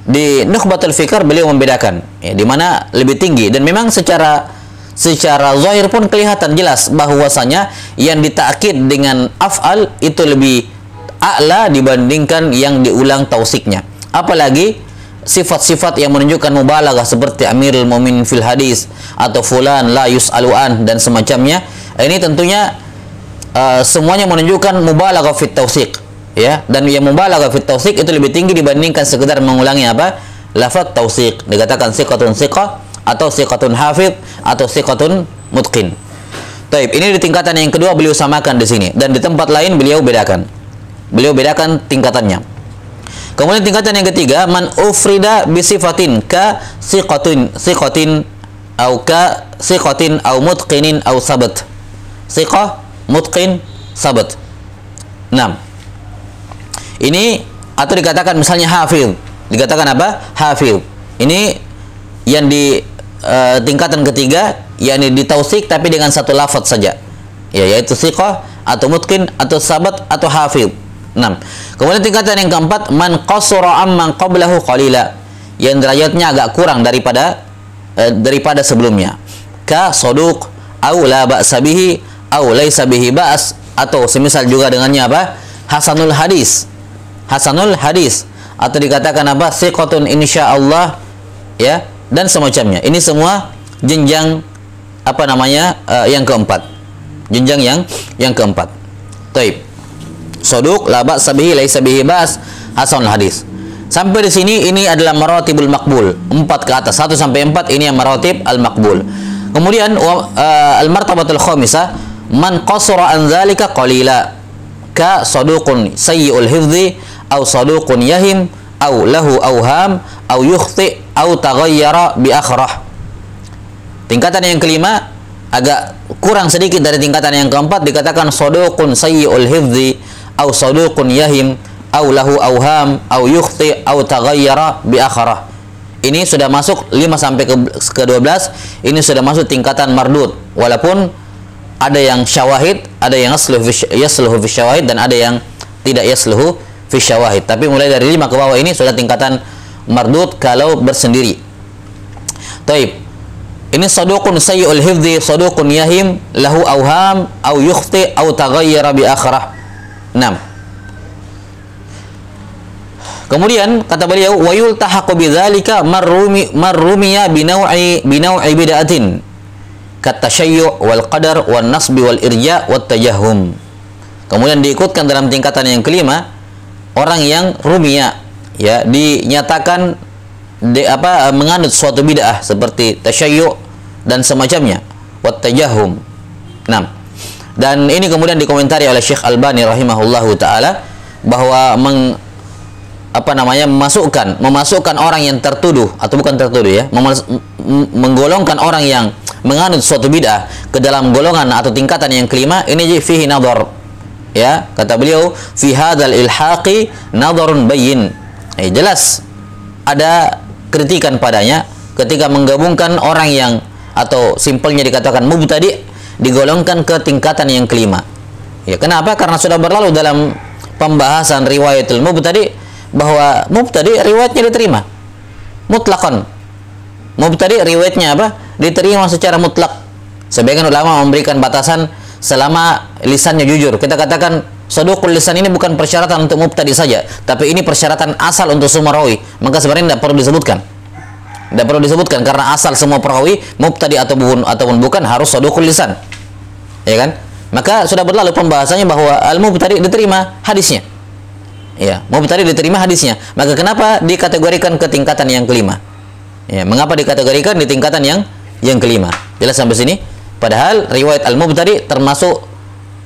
Di Nukhbatul Fikar beliau membedakan ya di mana lebih tinggi. Dan memang secara secara zahir pun kelihatan jelas bahwasanya yang ditakid dengan af'al itu lebih a'la dibandingkan yang diulang tausiknya apalagi sifat-sifat yang menunjukkan mubalaghah seperti Amirul Mumin fil hadis atau fulan la yus'alu an dan semacamnya ini tentunya uh, semuanya menunjukkan mubalaghah fit tausiq ya dan yang mubalaghah fit tausiq itu lebih tinggi dibandingkan sekedar mengulangi apa lafaz tausiq dikatakan siqatun siqah atau siqatun hafid atau siqatun mutqin Taib, ini di tingkatan yang kedua beliau samakan di sini dan di tempat lain beliau bedakan. Beliau bedakan tingkatannya. Kemudian tingkatan yang ketiga, man ufrida bisifatin ka siqatin siqatin au ka siqatin au mutqinin au sabat. Siqah, mutqin, sabat. 6. Ini atau dikatakan misalnya hafil. Dikatakan apa? Hafil. Ini yang di uh, tingkatan ketiga yakni ditausik tapi dengan satu lafaz saja. Ya, yaitu siqah atau mutqin atau sabat atau hafil. 6. Kemudian tingkatan yang keempat man qasara amman qablahu qalila. Yang derajatnya agak kurang daripada eh, daripada sebelumnya. Ka saduq au la ba'sa bihi au laisa bihi ba's atau semisal juga dengannya apa? Hasanul hadis. Hasanul hadis atau dikatakan apa? Siqatun insyaallah ya dan semacamnya. Ini semua jenjang apa namanya? Uh, yang keempat. Jenjang yang yang keempat. Taib soduk laba sabihi laisa bihi bas hasanul hadis. Sampai di sini ini adalah maratibul makbul empat ke atas. Satu sampai empat ini yang maratib al makbul kemudian uh, al martabatul khamisa man qasara an zalika qalila. Ka saduqun sayyi'ul hifdhi aw saduqun yahim aw lahu awham aw yukhti aw taghayyara bi akhrah. Tingkatan yang kelima agak kurang sedikit dari tingkatan yang keempat dikatakan saduqun sayyi'ul hifdhi au saduqun yahim au lahu auham au yukhti au taghayyara bi akharah. Ini sudah masuk 5 sampai ke, ke 12 ini sudah masuk tingkatan mardud. Walaupun ada yang syawahid ada yang yasluhu fi syawahid dan ada yang tidak yasluhu fi syawahid. Tapi mulai dari 5 ke bawah ini sudah tingkatan mardud kalau bersendiri. Taib. Ini saduqun sayyul hifdhi saduqun yahim lahu auham au yukhti au taghayyara bi akharah 6 Kemudian kata beliau wa yultahaqu bidzalika marrumi marrumiya binau'i binau'i bid'atin katashayyu' wal qadar wan nasbi wal irja' wat tajahum. Kemudian diikutkan dalam tingkatan yang kelima orang yang rumia ya dinyatakan de, apa menganut suatu bid'ah seperti tasyayyu' dan semacamnya wat tajahum. 6 dan ini kemudian dikomentari oleh Syekh Albani rahimahullahu taala bahwa meng, apa namanya memasukkan memasukkan orang yang tertuduh atau bukan tertuduh ya menggolongkan orang yang menganut suatu bid'ah ke dalam golongan atau tingkatan yang kelima ini fihi nadhar. Ya kata beliau fi hadzal ilhaqi nadharun bayyin. Eh, jelas ada kritikan padanya ketika menggabungkan orang yang atau simpelnya dikatakan mubtadi digolongkan ke tingkatan yang kelima. Ya, kenapa? Karena sudah berlalu dalam pembahasan riwayatul mubtadi bahwa mubtadi riwayatnya diterima. Mutlakon. Mubtadi riwayatnya apa? Diterima secara mutlak. Sebagian ulama memberikan batasan selama lisannya jujur. Kita katakan Sadukul lisan ini bukan persyaratan untuk mubtadi saja, tapi ini persyaratan asal untuk semua rawi. Maka sebenarnya tidak perlu disebutkan. Tidak perlu disebutkan karena asal semua perawi mubtadi ataupun ataupun bukan harus sadukul lisan. Ya kan? Maka sudah berlalu pembahasannya bahwa al mubtadi diterima hadisnya. Ya, mubtadi diterima hadisnya. Maka kenapa dikategorikan ke tingkatan yang kelima? Ya, mengapa dikategorikan di tingkatan yang yang kelima? Jelas sampai sini? Padahal riwayat al-mubtadi termasuk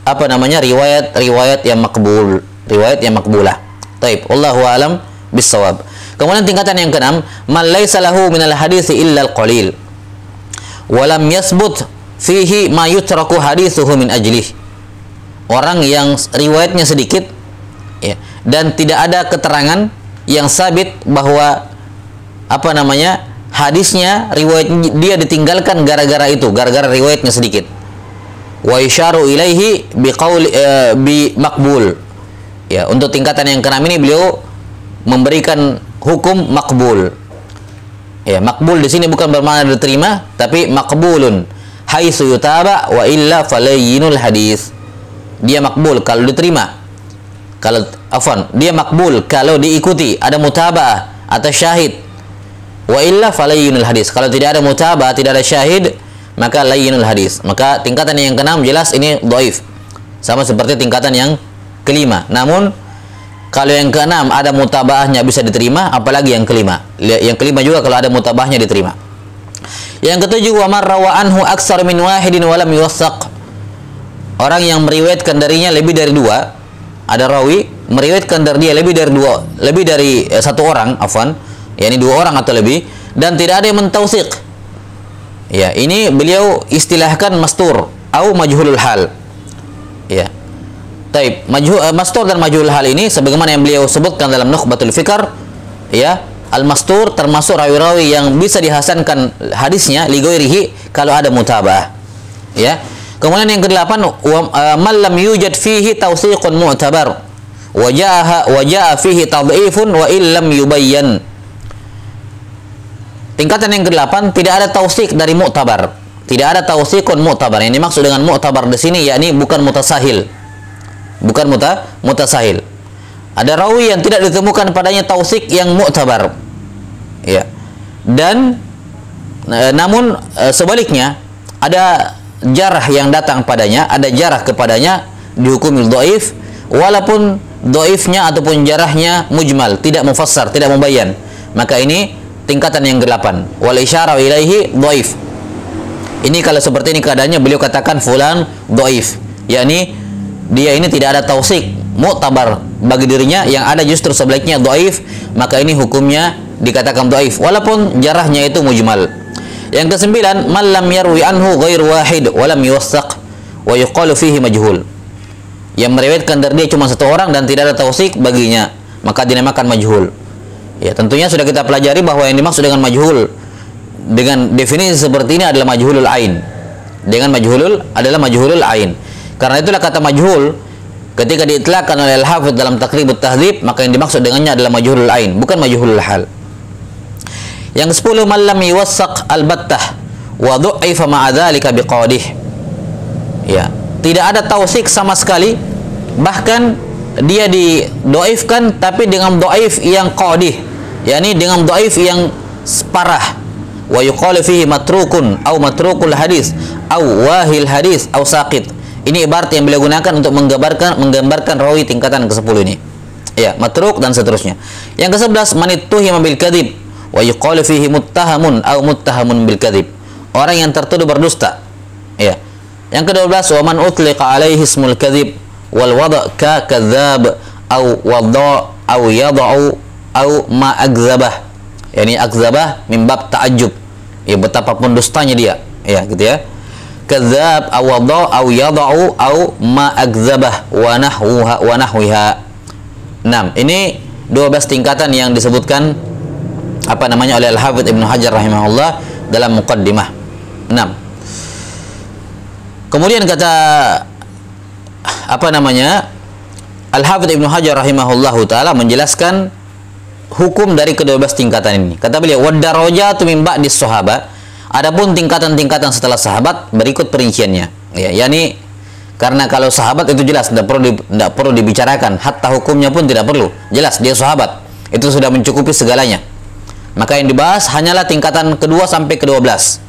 apa namanya riwayat-riwayat yang makbul, riwayat yang makbulah. Taib, Allahu alam bisawab. Kemudian tingkatan yang keenam, man laisa lahu hadis illa al-qalil. Wa lam yasbut fihi ma yutraku hadithuhu min ajlih. Orang yang riwayatnya sedikit ya, dan tidak ada keterangan yang sabit bahwa apa namanya hadisnya riwayat dia ditinggalkan gara-gara itu, gara-gara riwayatnya sedikit. Wa isyaru ilaihi biqaul e, bi makbul. Ya, untuk tingkatan yang keenam ini beliau memberikan hukum makbul. Ya, makbul di sini bukan bermakna diterima, tapi makbulun haitsu yutaba wa illa falayyinul hadis. Dia makbul kalau diterima. Kalau afwan, dia makbul kalau diikuti, ada mutaba'ah atau syahid Wa illa falayyinul hadis. Kalau tidak ada mutaba, tidak ada syahid, maka layyinul hadis. Maka tingkatan yang keenam jelas ini dhaif. Sama seperti tingkatan yang kelima. Namun kalau yang keenam ada mutabahnya bisa diterima, apalagi yang kelima. Yang kelima juga kalau ada mutabahnya diterima. Yang ketujuh wa marrawa anhu aksar min wahidin wa lam yuwassaq. Orang yang meriwayatkan darinya lebih dari dua, ada rawi meriwayatkan dari dia lebih dari dua, lebih dari eh, satu orang, afwan, yakni dua orang atau lebih dan tidak ada yang mentausik ya ini beliau istilahkan mastur atau majhulul hal. Ya. Taib, majhul, uh, mastur dan majhul hal ini sebagaimana yang beliau sebutkan dalam Nukhbatul Fikar ya al-mastur termasuk rawi-rawi yang bisa dihasankan hadisnya ligoirihi kalau ada mutabah ya kemudian yang kedelapan wa, uh, man lam yujad fihi tawsiqun mu'tabar wajaha wajaha fihi tad'ifun wa illam yubayyan Tingkatan yang ke-8 tidak ada tausik dari mu'tabar. Tidak ada tausikun mu'tabar. Yang dimaksud dengan mu'tabar di sini yakni bukan mutasahil. Bukan muta mutasahil. Ada rawi yang tidak ditemukan padanya tausik yang mu'tabar. Ya. Dan e, namun e, sebaliknya ada jarah yang datang padanya, ada jarah kepadanya dihukumi dhaif walaupun dhaifnya ataupun jarahnya mujmal, tidak mufassar, tidak membayan. Maka ini tingkatan yang delapan wal isyara ilaihi dhaif ini kalau seperti ini keadaannya beliau katakan fulan dhaif yakni dia ini tidak ada tausik mu'tabar bagi dirinya yang ada justru sebaliknya dhaif maka ini hukumnya dikatakan dhaif walaupun jarahnya itu mujmal yang kesembilan man lam yarwi anhu ghairu wahid wa lam yuwassaq wa yuqalu fihi majhul yang meriwayatkan dari dia cuma satu orang dan tidak ada tausik baginya maka dinamakan majhul Ya, tentunya sudah kita pelajari bahwa yang dimaksud dengan majhul dengan definisi seperti ini adalah majhulul ain. Dengan majhulul adalah majhulul ain. Karena itulah kata majhul ketika diitlakkan oleh Al-Hafidz dalam Taqribut Tahdzib, maka yang dimaksud dengannya adalah majhulul ain, bukan majhulul hal. Yang ke-10 man lam yuwassaq al-battah wa dhu'ifa ma'a dzalika biqadih. Ya, tidak ada tausik sama sekali bahkan dia didoifkan tapi dengan doif yang qadih yakni dengan dhaif yang parah wa yuqalu fihi matrukun au matrukul hadis au wahil hadis au saqit ini ibarat yang beliau gunakan untuk menggambarkan menggambarkan rawi tingkatan ke-10 ini. Ya matruk dan seterusnya. Yang ke-11 manituhi bil kadhib wa yuqalu fihi muttahamun au muttahamun bil kadhib. Orang yang tertuduh berdusta. Ya. Yang ke-12 wa man utliqa alaihi ismul kadhib wal wada' ka kadzab au wada' au yada'u au ma agzabah agzabah min bab ta'ajjub. Ya betapapun dustanya dia. Ya gitu ya kadzab aw wada aw yada'u aw ma agzabah wa nahwuha wa nahwiha 6 ini 12 tingkatan yang disebutkan apa namanya oleh Al-Hafidz Ibnu Hajar rahimahullah dalam muqaddimah 6 kemudian kata apa namanya Al-Hafidz Ibnu Hajar rahimahullahu taala menjelaskan hukum dari kedua belas tingkatan ini. Kata beliau, "Wadarajatu min ba'dis sahabat." Adapun tingkatan-tingkatan setelah sahabat berikut perinciannya. Ya, yakni karena kalau sahabat itu jelas tidak perlu tidak perlu dibicarakan, hatta hukumnya pun tidak perlu. Jelas dia sahabat. Itu sudah mencukupi segalanya. Maka yang dibahas hanyalah tingkatan kedua sampai kedua belas.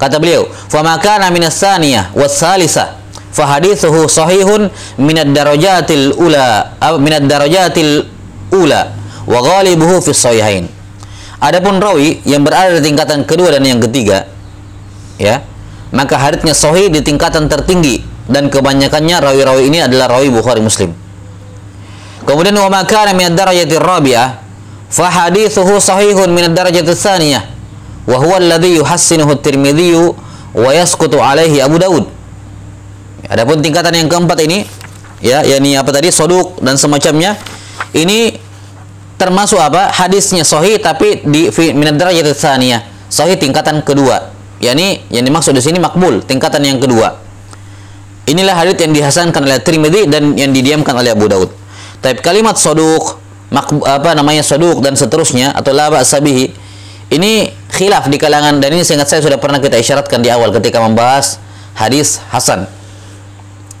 Kata beliau, "Fa makana minas saniyah was salisah fa hadithuhu sahihun minad darajatil ula minad darajatil ula wa ghalibuhu fi sahihain. Adapun rawi yang berada di tingkatan kedua dan yang ketiga ya, maka haditsnya sahih di tingkatan tertinggi dan kebanyakannya rawi-rawi ini adalah rawi Bukhari Muslim. Kemudian wa ma kana min ad-darajati rabi'ah fa hadithuhu sahihun min ad-darajati tsaniyah wa huwa alladhi yuhassinuhu at-Tirmidzi wa yasqutu alaihi Abu Daud. Adapun tingkatan yang keempat ini ya yakni apa tadi soduk dan semacamnya ini termasuk apa? Hadisnya sahih tapi di min ad-darajati tsaniyah. Sahih tingkatan kedua. Yakni yang dimaksud di sini makbul tingkatan yang kedua. Inilah hadis yang dihasankan oleh Tirmidzi dan yang didiamkan oleh Abu Daud. Tapi kalimat soduk apa namanya soduk dan seterusnya atau laba sabihi ini khilaf di kalangan dan ini seingat saya sudah pernah kita isyaratkan di awal ketika membahas hadis hasan.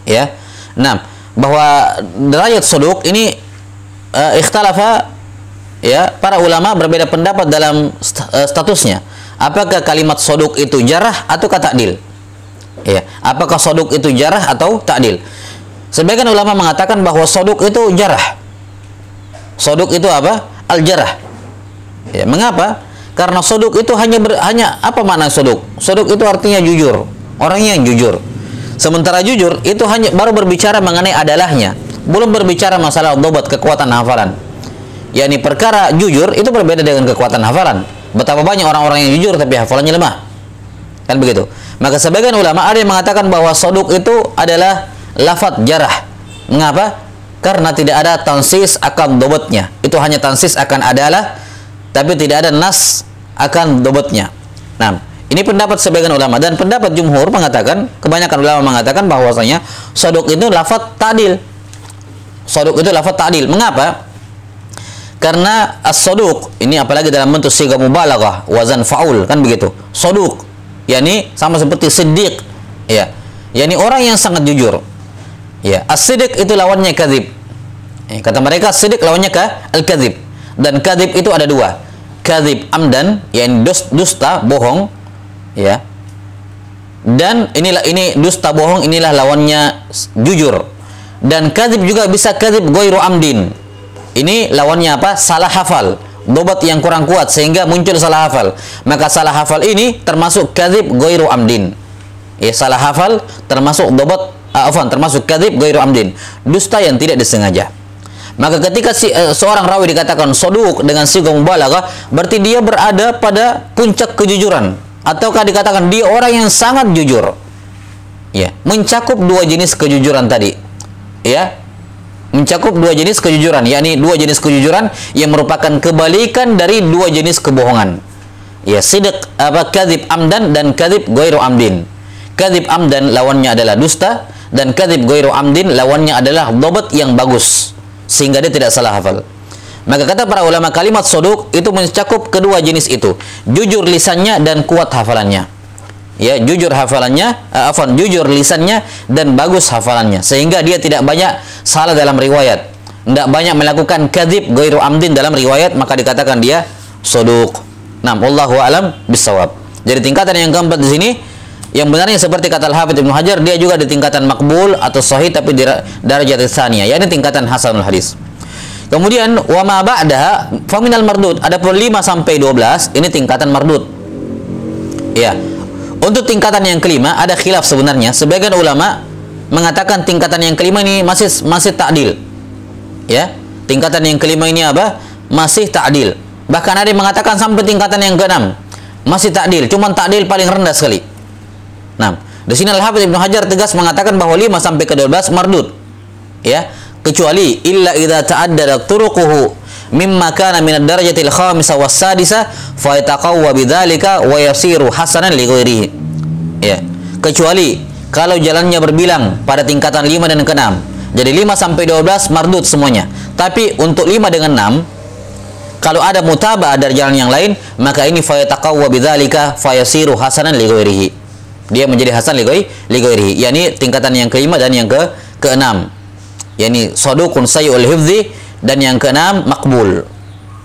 Ya. Nah bahwa derajat soduk ini uh, ikhtalafa ya para ulama berbeda pendapat dalam uh, statusnya apakah kalimat soduk itu jarah atau ta'dil? Ya, apakah soduk itu jarah atau ta'dil? Sebagian ulama mengatakan bahwa soduk itu jarah. Soduk itu apa? Al-jarah. Ya, mengapa? Karena soduk itu hanya ber, hanya apa makna soduk? Soduk itu artinya jujur, orangnya yang jujur. Sementara jujur itu hanya baru berbicara mengenai adalahnya, belum berbicara masalah dobat kekuatan hafalan. Yakni perkara jujur itu berbeda dengan kekuatan hafalan. Betapa banyak orang-orang yang jujur tapi hafalannya lemah. Kan begitu. Maka sebagian ulama ada yang mengatakan bahwa soduk itu adalah lafat jarah. Mengapa? Karena tidak ada tansis akan dobotnya. Itu hanya tansis akan adalah, tapi tidak ada nas akan dobotnya. Nah, ini pendapat sebagian ulama dan pendapat jumhur mengatakan, kebanyakan ulama mengatakan bahwasanya soduk itu lafat tadil. Soduk itu lafat tadil. Mengapa? Karena as-saduq ini apalagi dalam bentuk siga mubalaghah, wazan faul kan begitu. Saduq yakni sama seperti siddiq ya. yakni orang yang sangat jujur. Ya, as-siddiq itu lawannya kadzib. Ya, kata mereka siddiq lawannya ke al-kadzib. Dan kadzib itu ada dua. Kadzib amdan yakni dusta bohong ya. Dan inilah ini dusta bohong inilah lawannya jujur. Dan kadzib juga bisa kadzib ghairu amdin ini lawannya apa? Salah hafal. Dobat yang kurang kuat sehingga muncul salah hafal. Maka salah hafal ini termasuk kadzib ghairu amdin. Ya, salah hafal termasuk dobat uh, afan termasuk kadzib ghairu amdin. Dusta yang tidak disengaja. Maka ketika si, uh, seorang rawi dikatakan soduk dengan sigah mubalaghah, berarti dia berada pada puncak kejujuran ataukah dikatakan dia orang yang sangat jujur. Ya, mencakup dua jenis kejujuran tadi. Ya, mencakup dua jenis kejujuran, yakni dua jenis kejujuran yang merupakan kebalikan dari dua jenis kebohongan. Ya, sidik apa kadzib amdan dan kadzib ghairu amdin. Kadzib amdan lawannya adalah dusta dan kadzib ghairu amdin lawannya adalah dobat yang bagus sehingga dia tidak salah hafal. Maka kata para ulama kalimat soduk itu mencakup kedua jenis itu, jujur lisannya dan kuat hafalannya ya jujur hafalannya uh, afan jujur lisannya dan bagus hafalannya. Sehingga dia tidak banyak salah dalam riwayat. Tidak banyak melakukan kadhib ghairu amdin dalam riwayat maka dikatakan dia soduk nah wallahu alam bisawab jadi tingkatan yang keempat di sini yang benarnya seperti kata Al-Hafidz Ibnu Hajar dia juga di tingkatan makbul atau sahih tapi di darajat tsaniyah yakni tingkatan hasanul hadis. Kemudian wa ma ba'da faminal mardud. Adapun 5 sampai 12 ini tingkatan mardud. Ya, untuk tingkatan yang kelima ada khilaf sebenarnya. Sebagian ulama mengatakan tingkatan yang kelima ini masih masih takdil. Ya. Tingkatan yang kelima ini apa? Masih takdil. Bahkan ada yang mengatakan sampai tingkatan yang keenam masih takdil, cuma takdil paling rendah sekali. Nah, di sini Al-Hafidz Ibnu Hajar tegas mengatakan bahwa 5 sampai ke 12 mardud. Ya, kecuali illa idza ta'addada turuquhu mimma kana min ad-darajatil khamisah was sadisa fa yataqawwa bidzalika wa yasiru hasanan li ghairihi. Ya. Kecuali kalau jalannya berbilang pada tingkatan 5 dan ke-6. Jadi 5 sampai 12 mardut semuanya. Tapi untuk 5 dengan 6 kalau ada mutabah dari jalan yang lain, maka ini fa yataqawwa bidzalika fa yasiru hasanan li ghairihi. Dia menjadi hasan li ghairihi. Yani tingkatan yang kelima dan yang ke keenam. Yani saduqun sayyul hifdzi dan yang keenam makbul.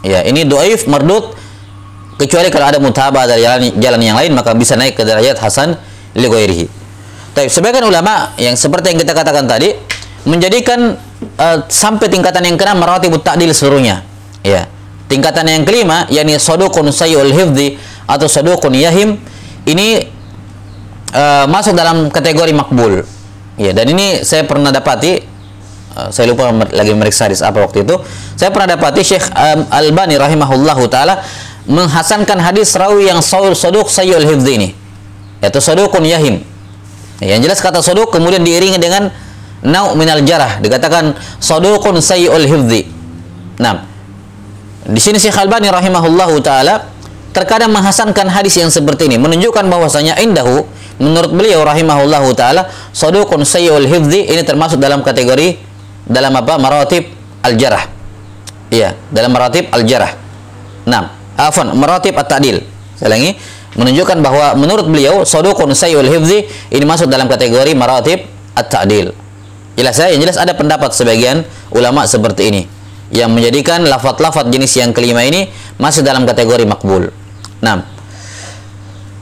Ya ini doaif mardut kecuali kalau ada mutabah dari jalan, jalan yang lain maka bisa naik ke derajat hasan li tapi sebagian ulama yang seperti yang kita katakan tadi menjadikan uh, sampai tingkatan yang keenam maratibut ta'dil seluruhnya. Ya tingkatan yang kelima yakni saduqun sayyul hifdzi atau saduqun yahim ini uh, masuk dalam kategori makbul. Ya, dan ini saya pernah dapati uh, saya lupa lagi meriksa hadis apa waktu itu. Saya pernah dapati Syekh um, Albani rahimahullahu taala menghasankan hadis rawi yang saduq sayyul hifdzi ini. Yaitu saduqun yahim. Ya, yang jelas kata saduq kemudian diiringi dengan nau minal jarah dikatakan saduqun sayyul hifdzi. Nah, di sini Syekh Albani rahimahullahu taala terkadang menghasankan hadis yang seperti ini menunjukkan bahwasanya indahu menurut beliau rahimahullahu taala saduqun sayyul hifdzi ini termasuk dalam kategori dalam apa? Maratib al-jarah. Iya dalam maratib al-jarah. Nah afan maratib at-ta'dil. Saya ulangi menunjukkan bahwa menurut beliau saduqun sayyul hifdzi ini masuk dalam kategori maratib at-ta'dil. Jelas ya? Yang jelas ada pendapat sebagian ulama seperti ini. Yang menjadikan lafat-lafat jenis yang kelima ini masih dalam kategori makbul. Nah,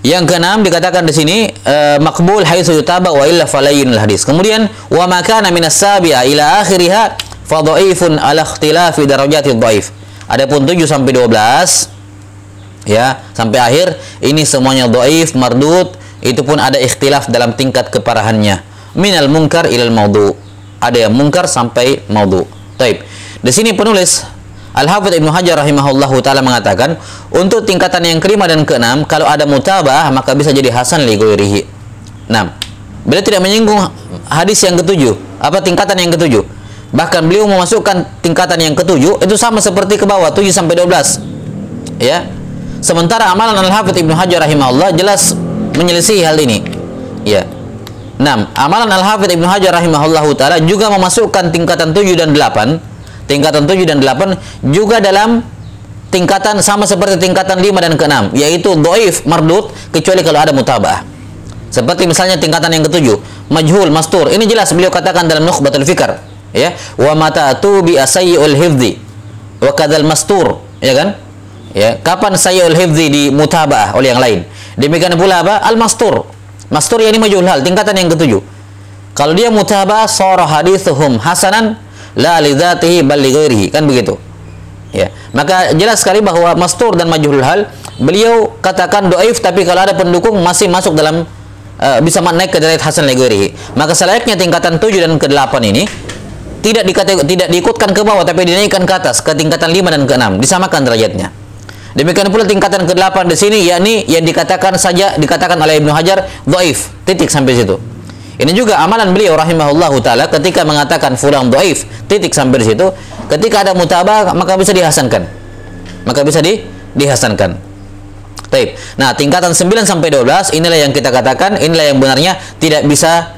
yang keenam dikatakan di sini uh, makbul haitsu yutaba wa illa falayinul hadis. Kemudian wa makana minas sabi'a ila akhiriha fa dhaifun ala ikhtilafi darajati dhaif. Adapun 7 sampai 12 ya, sampai akhir ini semuanya dhaif, mardud, itu pun ada ikhtilaf dalam tingkat keparahannya. Minal munkar ilal maudhu. Ada yang munkar sampai maudhu. Taib. Di sini penulis Al-Hafidh Ibnu Hajar rahimahullahu taala mengatakan, untuk tingkatan yang kelima dan keenam, kalau ada mutabah maka bisa jadi hasan li ghairihi. Nah, beliau tidak menyinggung hadis yang ketujuh, apa tingkatan yang ketujuh. Bahkan beliau memasukkan tingkatan yang ketujuh itu sama seperti ke bawah 7 sampai 12. Ya. Sementara amalan Al-Hafidh Ibnu Hajar rahimahullah jelas menyelesaikan hal ini. Ya. 6. Amalan Al-Hafidh Ibnu Hajar rahimahullahu taala juga memasukkan tingkatan 7 dan 8 tingkatan 7 dan 8 juga dalam tingkatan sama seperti tingkatan 5 dan ke-6 yaitu doif mardut kecuali kalau ada mutabah. Seperti misalnya tingkatan yang ketujuh majhul mastur. Ini jelas beliau katakan dalam nukhbatul fikar ya. Wa mata tu bi asayyul hifdzi wa kadal mastur ya kan? Ya kapan sayyul hifdzi di mutabah oleh yang lain? Demikian pula apa? Al mastur mastur ini majhul hal tingkatan yang ketujuh. Kalau dia mutabah sara hadithuhum hasanan la lidzatihi bal li kan begitu? Ya. Maka jelas sekali bahwa mastur dan majhul hal beliau katakan doif tapi kalau ada pendukung masih masuk dalam uh, bisa naik ke derajat hasan li maka selayaknya tingkatan 7 dan ke-8 ini tidak tidak diikutkan ke bawah tapi dinaikkan ke atas ke tingkatan 5 dan ke-6 disamakan derajatnya. Demikian pula tingkatan ke-8 di sini yakni yang dikatakan saja dikatakan oleh Ibnu Hajar doif. Titik sampai situ ini juga amalan beliau rahimahullahu taala ketika mengatakan fulan dhaif, titik sampai di situ, ketika ada mutabah maka bisa dihasankan. Maka bisa di dihasankan. Taib. Nah, tingkatan 9 sampai 12 inilah yang kita katakan, inilah yang benarnya tidak bisa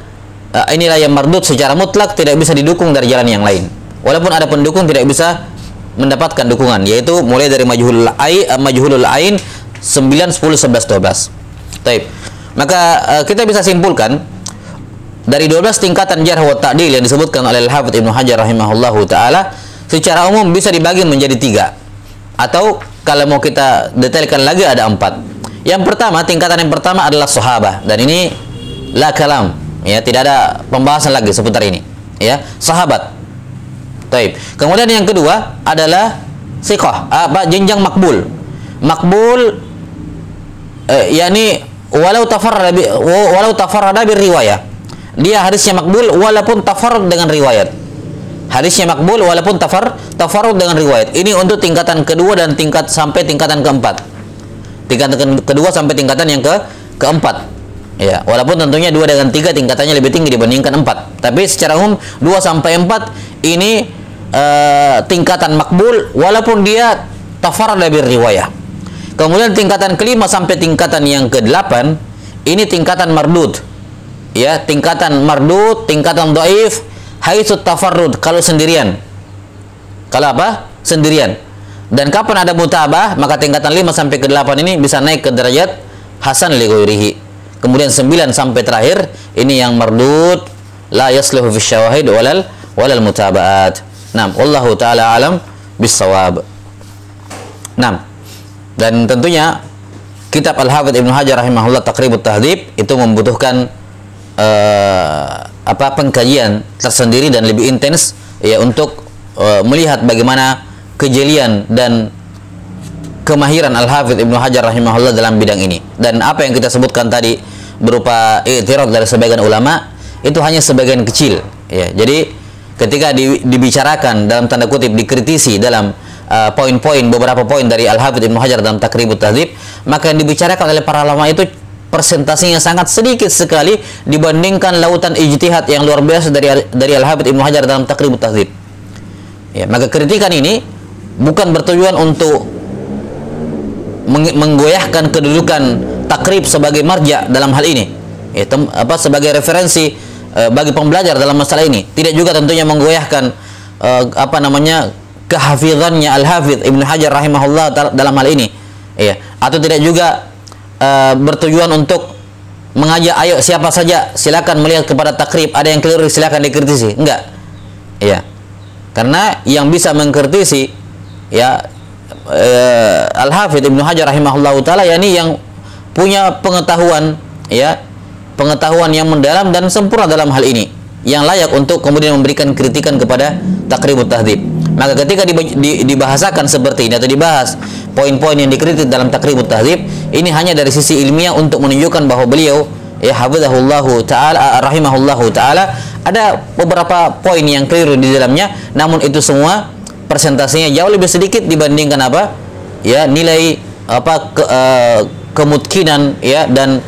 uh, inilah yang mardut secara mutlak tidak bisa didukung dari jalan yang lain. Walaupun ada pendukung tidak bisa mendapatkan dukungan yaitu mulai dari majhulul ai uh, majhulul ain 9 10 11 12. Taib. Maka uh, kita bisa simpulkan dari 12 tingkatan jarh wa ta'dil yang disebutkan oleh Al-Hafidz Ibnu Hajar rahimahullahu taala secara umum bisa dibagi menjadi tiga. Atau kalau mau kita detailkan lagi ada empat. Yang pertama tingkatan yang pertama adalah sahabat dan ini la kalam. Ya tidak ada pembahasan lagi seputar ini. Ya sahabat. Taib. kemudian yang kedua adalah siqah. Apa? Jenjang makbul. Makbul eh, yakni walau tafarrada walau tafarrada bir riwayah dia hadisnya makbul walaupun tafarud dengan riwayat. Hadisnya makbul walaupun tafar tafarud dengan riwayat. Ini untuk tingkatan kedua dan tingkat sampai tingkatan keempat. Tingkatan kedua sampai tingkatan yang ke keempat. Ya, walaupun tentunya dua dengan tiga tingkatannya lebih tinggi dibandingkan empat. Tapi secara umum dua sampai empat ini uh, tingkatan makbul walaupun dia tafar lebih riwayat. Kemudian tingkatan kelima sampai tingkatan yang ke delapan ini tingkatan mardud ya tingkatan mardud tingkatan doif haitsu tafarrud kalau sendirian. Kalau apa? Sendirian. Dan kapan ada mutabah maka tingkatan 5 sampai ke 8 ini bisa naik ke derajat hasan li kemudian 9 sampai terakhir ini yang mardud la yasluhu fi syawahid walal walal mutabaat. Nah wallahu taala alam bisawab nah dan tentunya kitab Al-Hafidh Ibnu Hajar rahimahullah Taqribut Tahdhib itu membutuhkan uh, apa pengkajian tersendiri dan lebih intens ya untuk uh, melihat bagaimana kejelian dan kemahiran Al-Hafidh Ibnu Hajar rahimahullah dalam bidang ini. Dan apa yang kita sebutkan tadi berupa i'tirad dari sebagian ulama itu hanya sebagian kecil ya jadi ketika di, dibicarakan dalam tanda kutip dikritisi dalam uh, poin-poin uh, beberapa poin dari Al-Hafidz Ibnu Hajar dalam Takribut Tahdzib maka yang dibicarakan oleh para ulama itu persentasenya sangat sedikit sekali dibandingkan lautan ijtihad yang luar biasa dari dari Al-Hafidz Ibnu Hajar dalam Takribut Tahdzib ya maka kritikan ini bukan bertujuan untuk menggoyahkan kedudukan takrib sebagai marja dalam hal ini. Ya, apa sebagai referensi e, bagi pembelajar dalam masalah ini. Tidak juga tentunya menggoyahkan e, apa namanya kehafizannya al-hafidh Ibnu Hajar rahimahullah dalam hal ini. Ya atau tidak juga e, bertujuan untuk mengajak ayo siapa saja silakan melihat kepada takrib ada yang keliru silakan dikritisi. Enggak. Ya karena yang bisa mengkritisi ya uh, Al Hafidh Ibnu Hajar rahimahullahu taala yakni yang punya pengetahuan ya pengetahuan yang mendalam dan sempurna dalam hal ini yang layak untuk kemudian memberikan kritikan kepada takribut tahdib maka ketika dibahasakan seperti ini atau dibahas poin-poin yang dikritik dalam takribut tahdib ini hanya dari sisi ilmiah untuk menunjukkan bahwa beliau ya hafizahullahu taala rahimahullahu taala ada beberapa poin yang keliru di dalamnya namun itu semua persentasenya jauh lebih sedikit dibandingkan apa? Ya nilai apa ke, uh, kemungkinan ya dan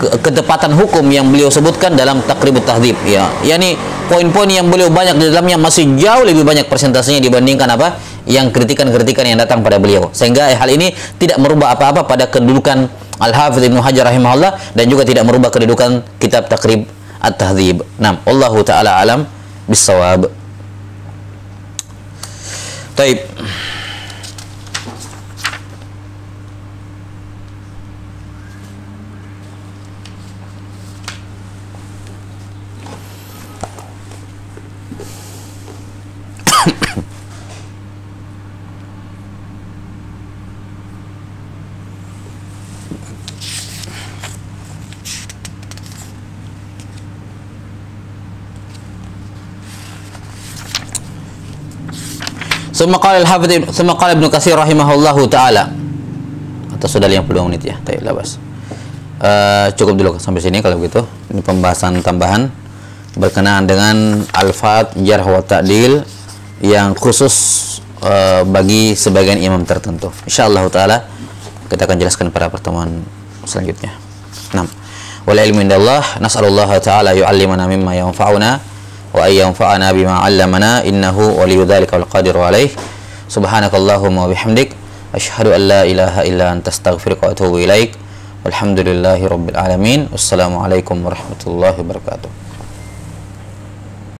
ke, ketepatan hukum yang beliau sebutkan dalam takribut tahdib ya. Yakni poin-poin yang beliau banyak di dalamnya masih jauh lebih banyak persentasenya dibandingkan apa yang kritikan-kritikan yang datang pada beliau sehingga hal ini tidak merubah apa-apa pada kedudukan Al-Hafidz Ibnu Hajar rahimahullah dan juga tidak merubah kedudukan kitab takrib at-tahdhib. Nah, Allahu taala alam bisawab. طيب Summa qala al-Hafidz Summa qala Ibnu Katsir rahimahullahu taala. Atau sudah 52 menit ya. Baik, labas. Uh, cukup dulu sampai sini kalau begitu. Ini pembahasan tambahan berkenaan dengan alfat jarh wa ta'dil yang khusus uh, bagi sebagian imam tertentu. Insyaallah taala kita akan jelaskan pada pertemuan selanjutnya. 6. Wal ilmu indallah nas'alullah taala yu'allimana mimma yanfa'una wa ayyanfa'ana bima 'allamana innahu waliyyu dzalika wal qadiru alaih subhanakallahumma wa bihamdik asyhadu an la ilaha illa anta astaghfiruka wa atubu ilaik. Walhamdulillahi rabbil alamin. Wassalamu alaikum warahmatullahi wabarakatuh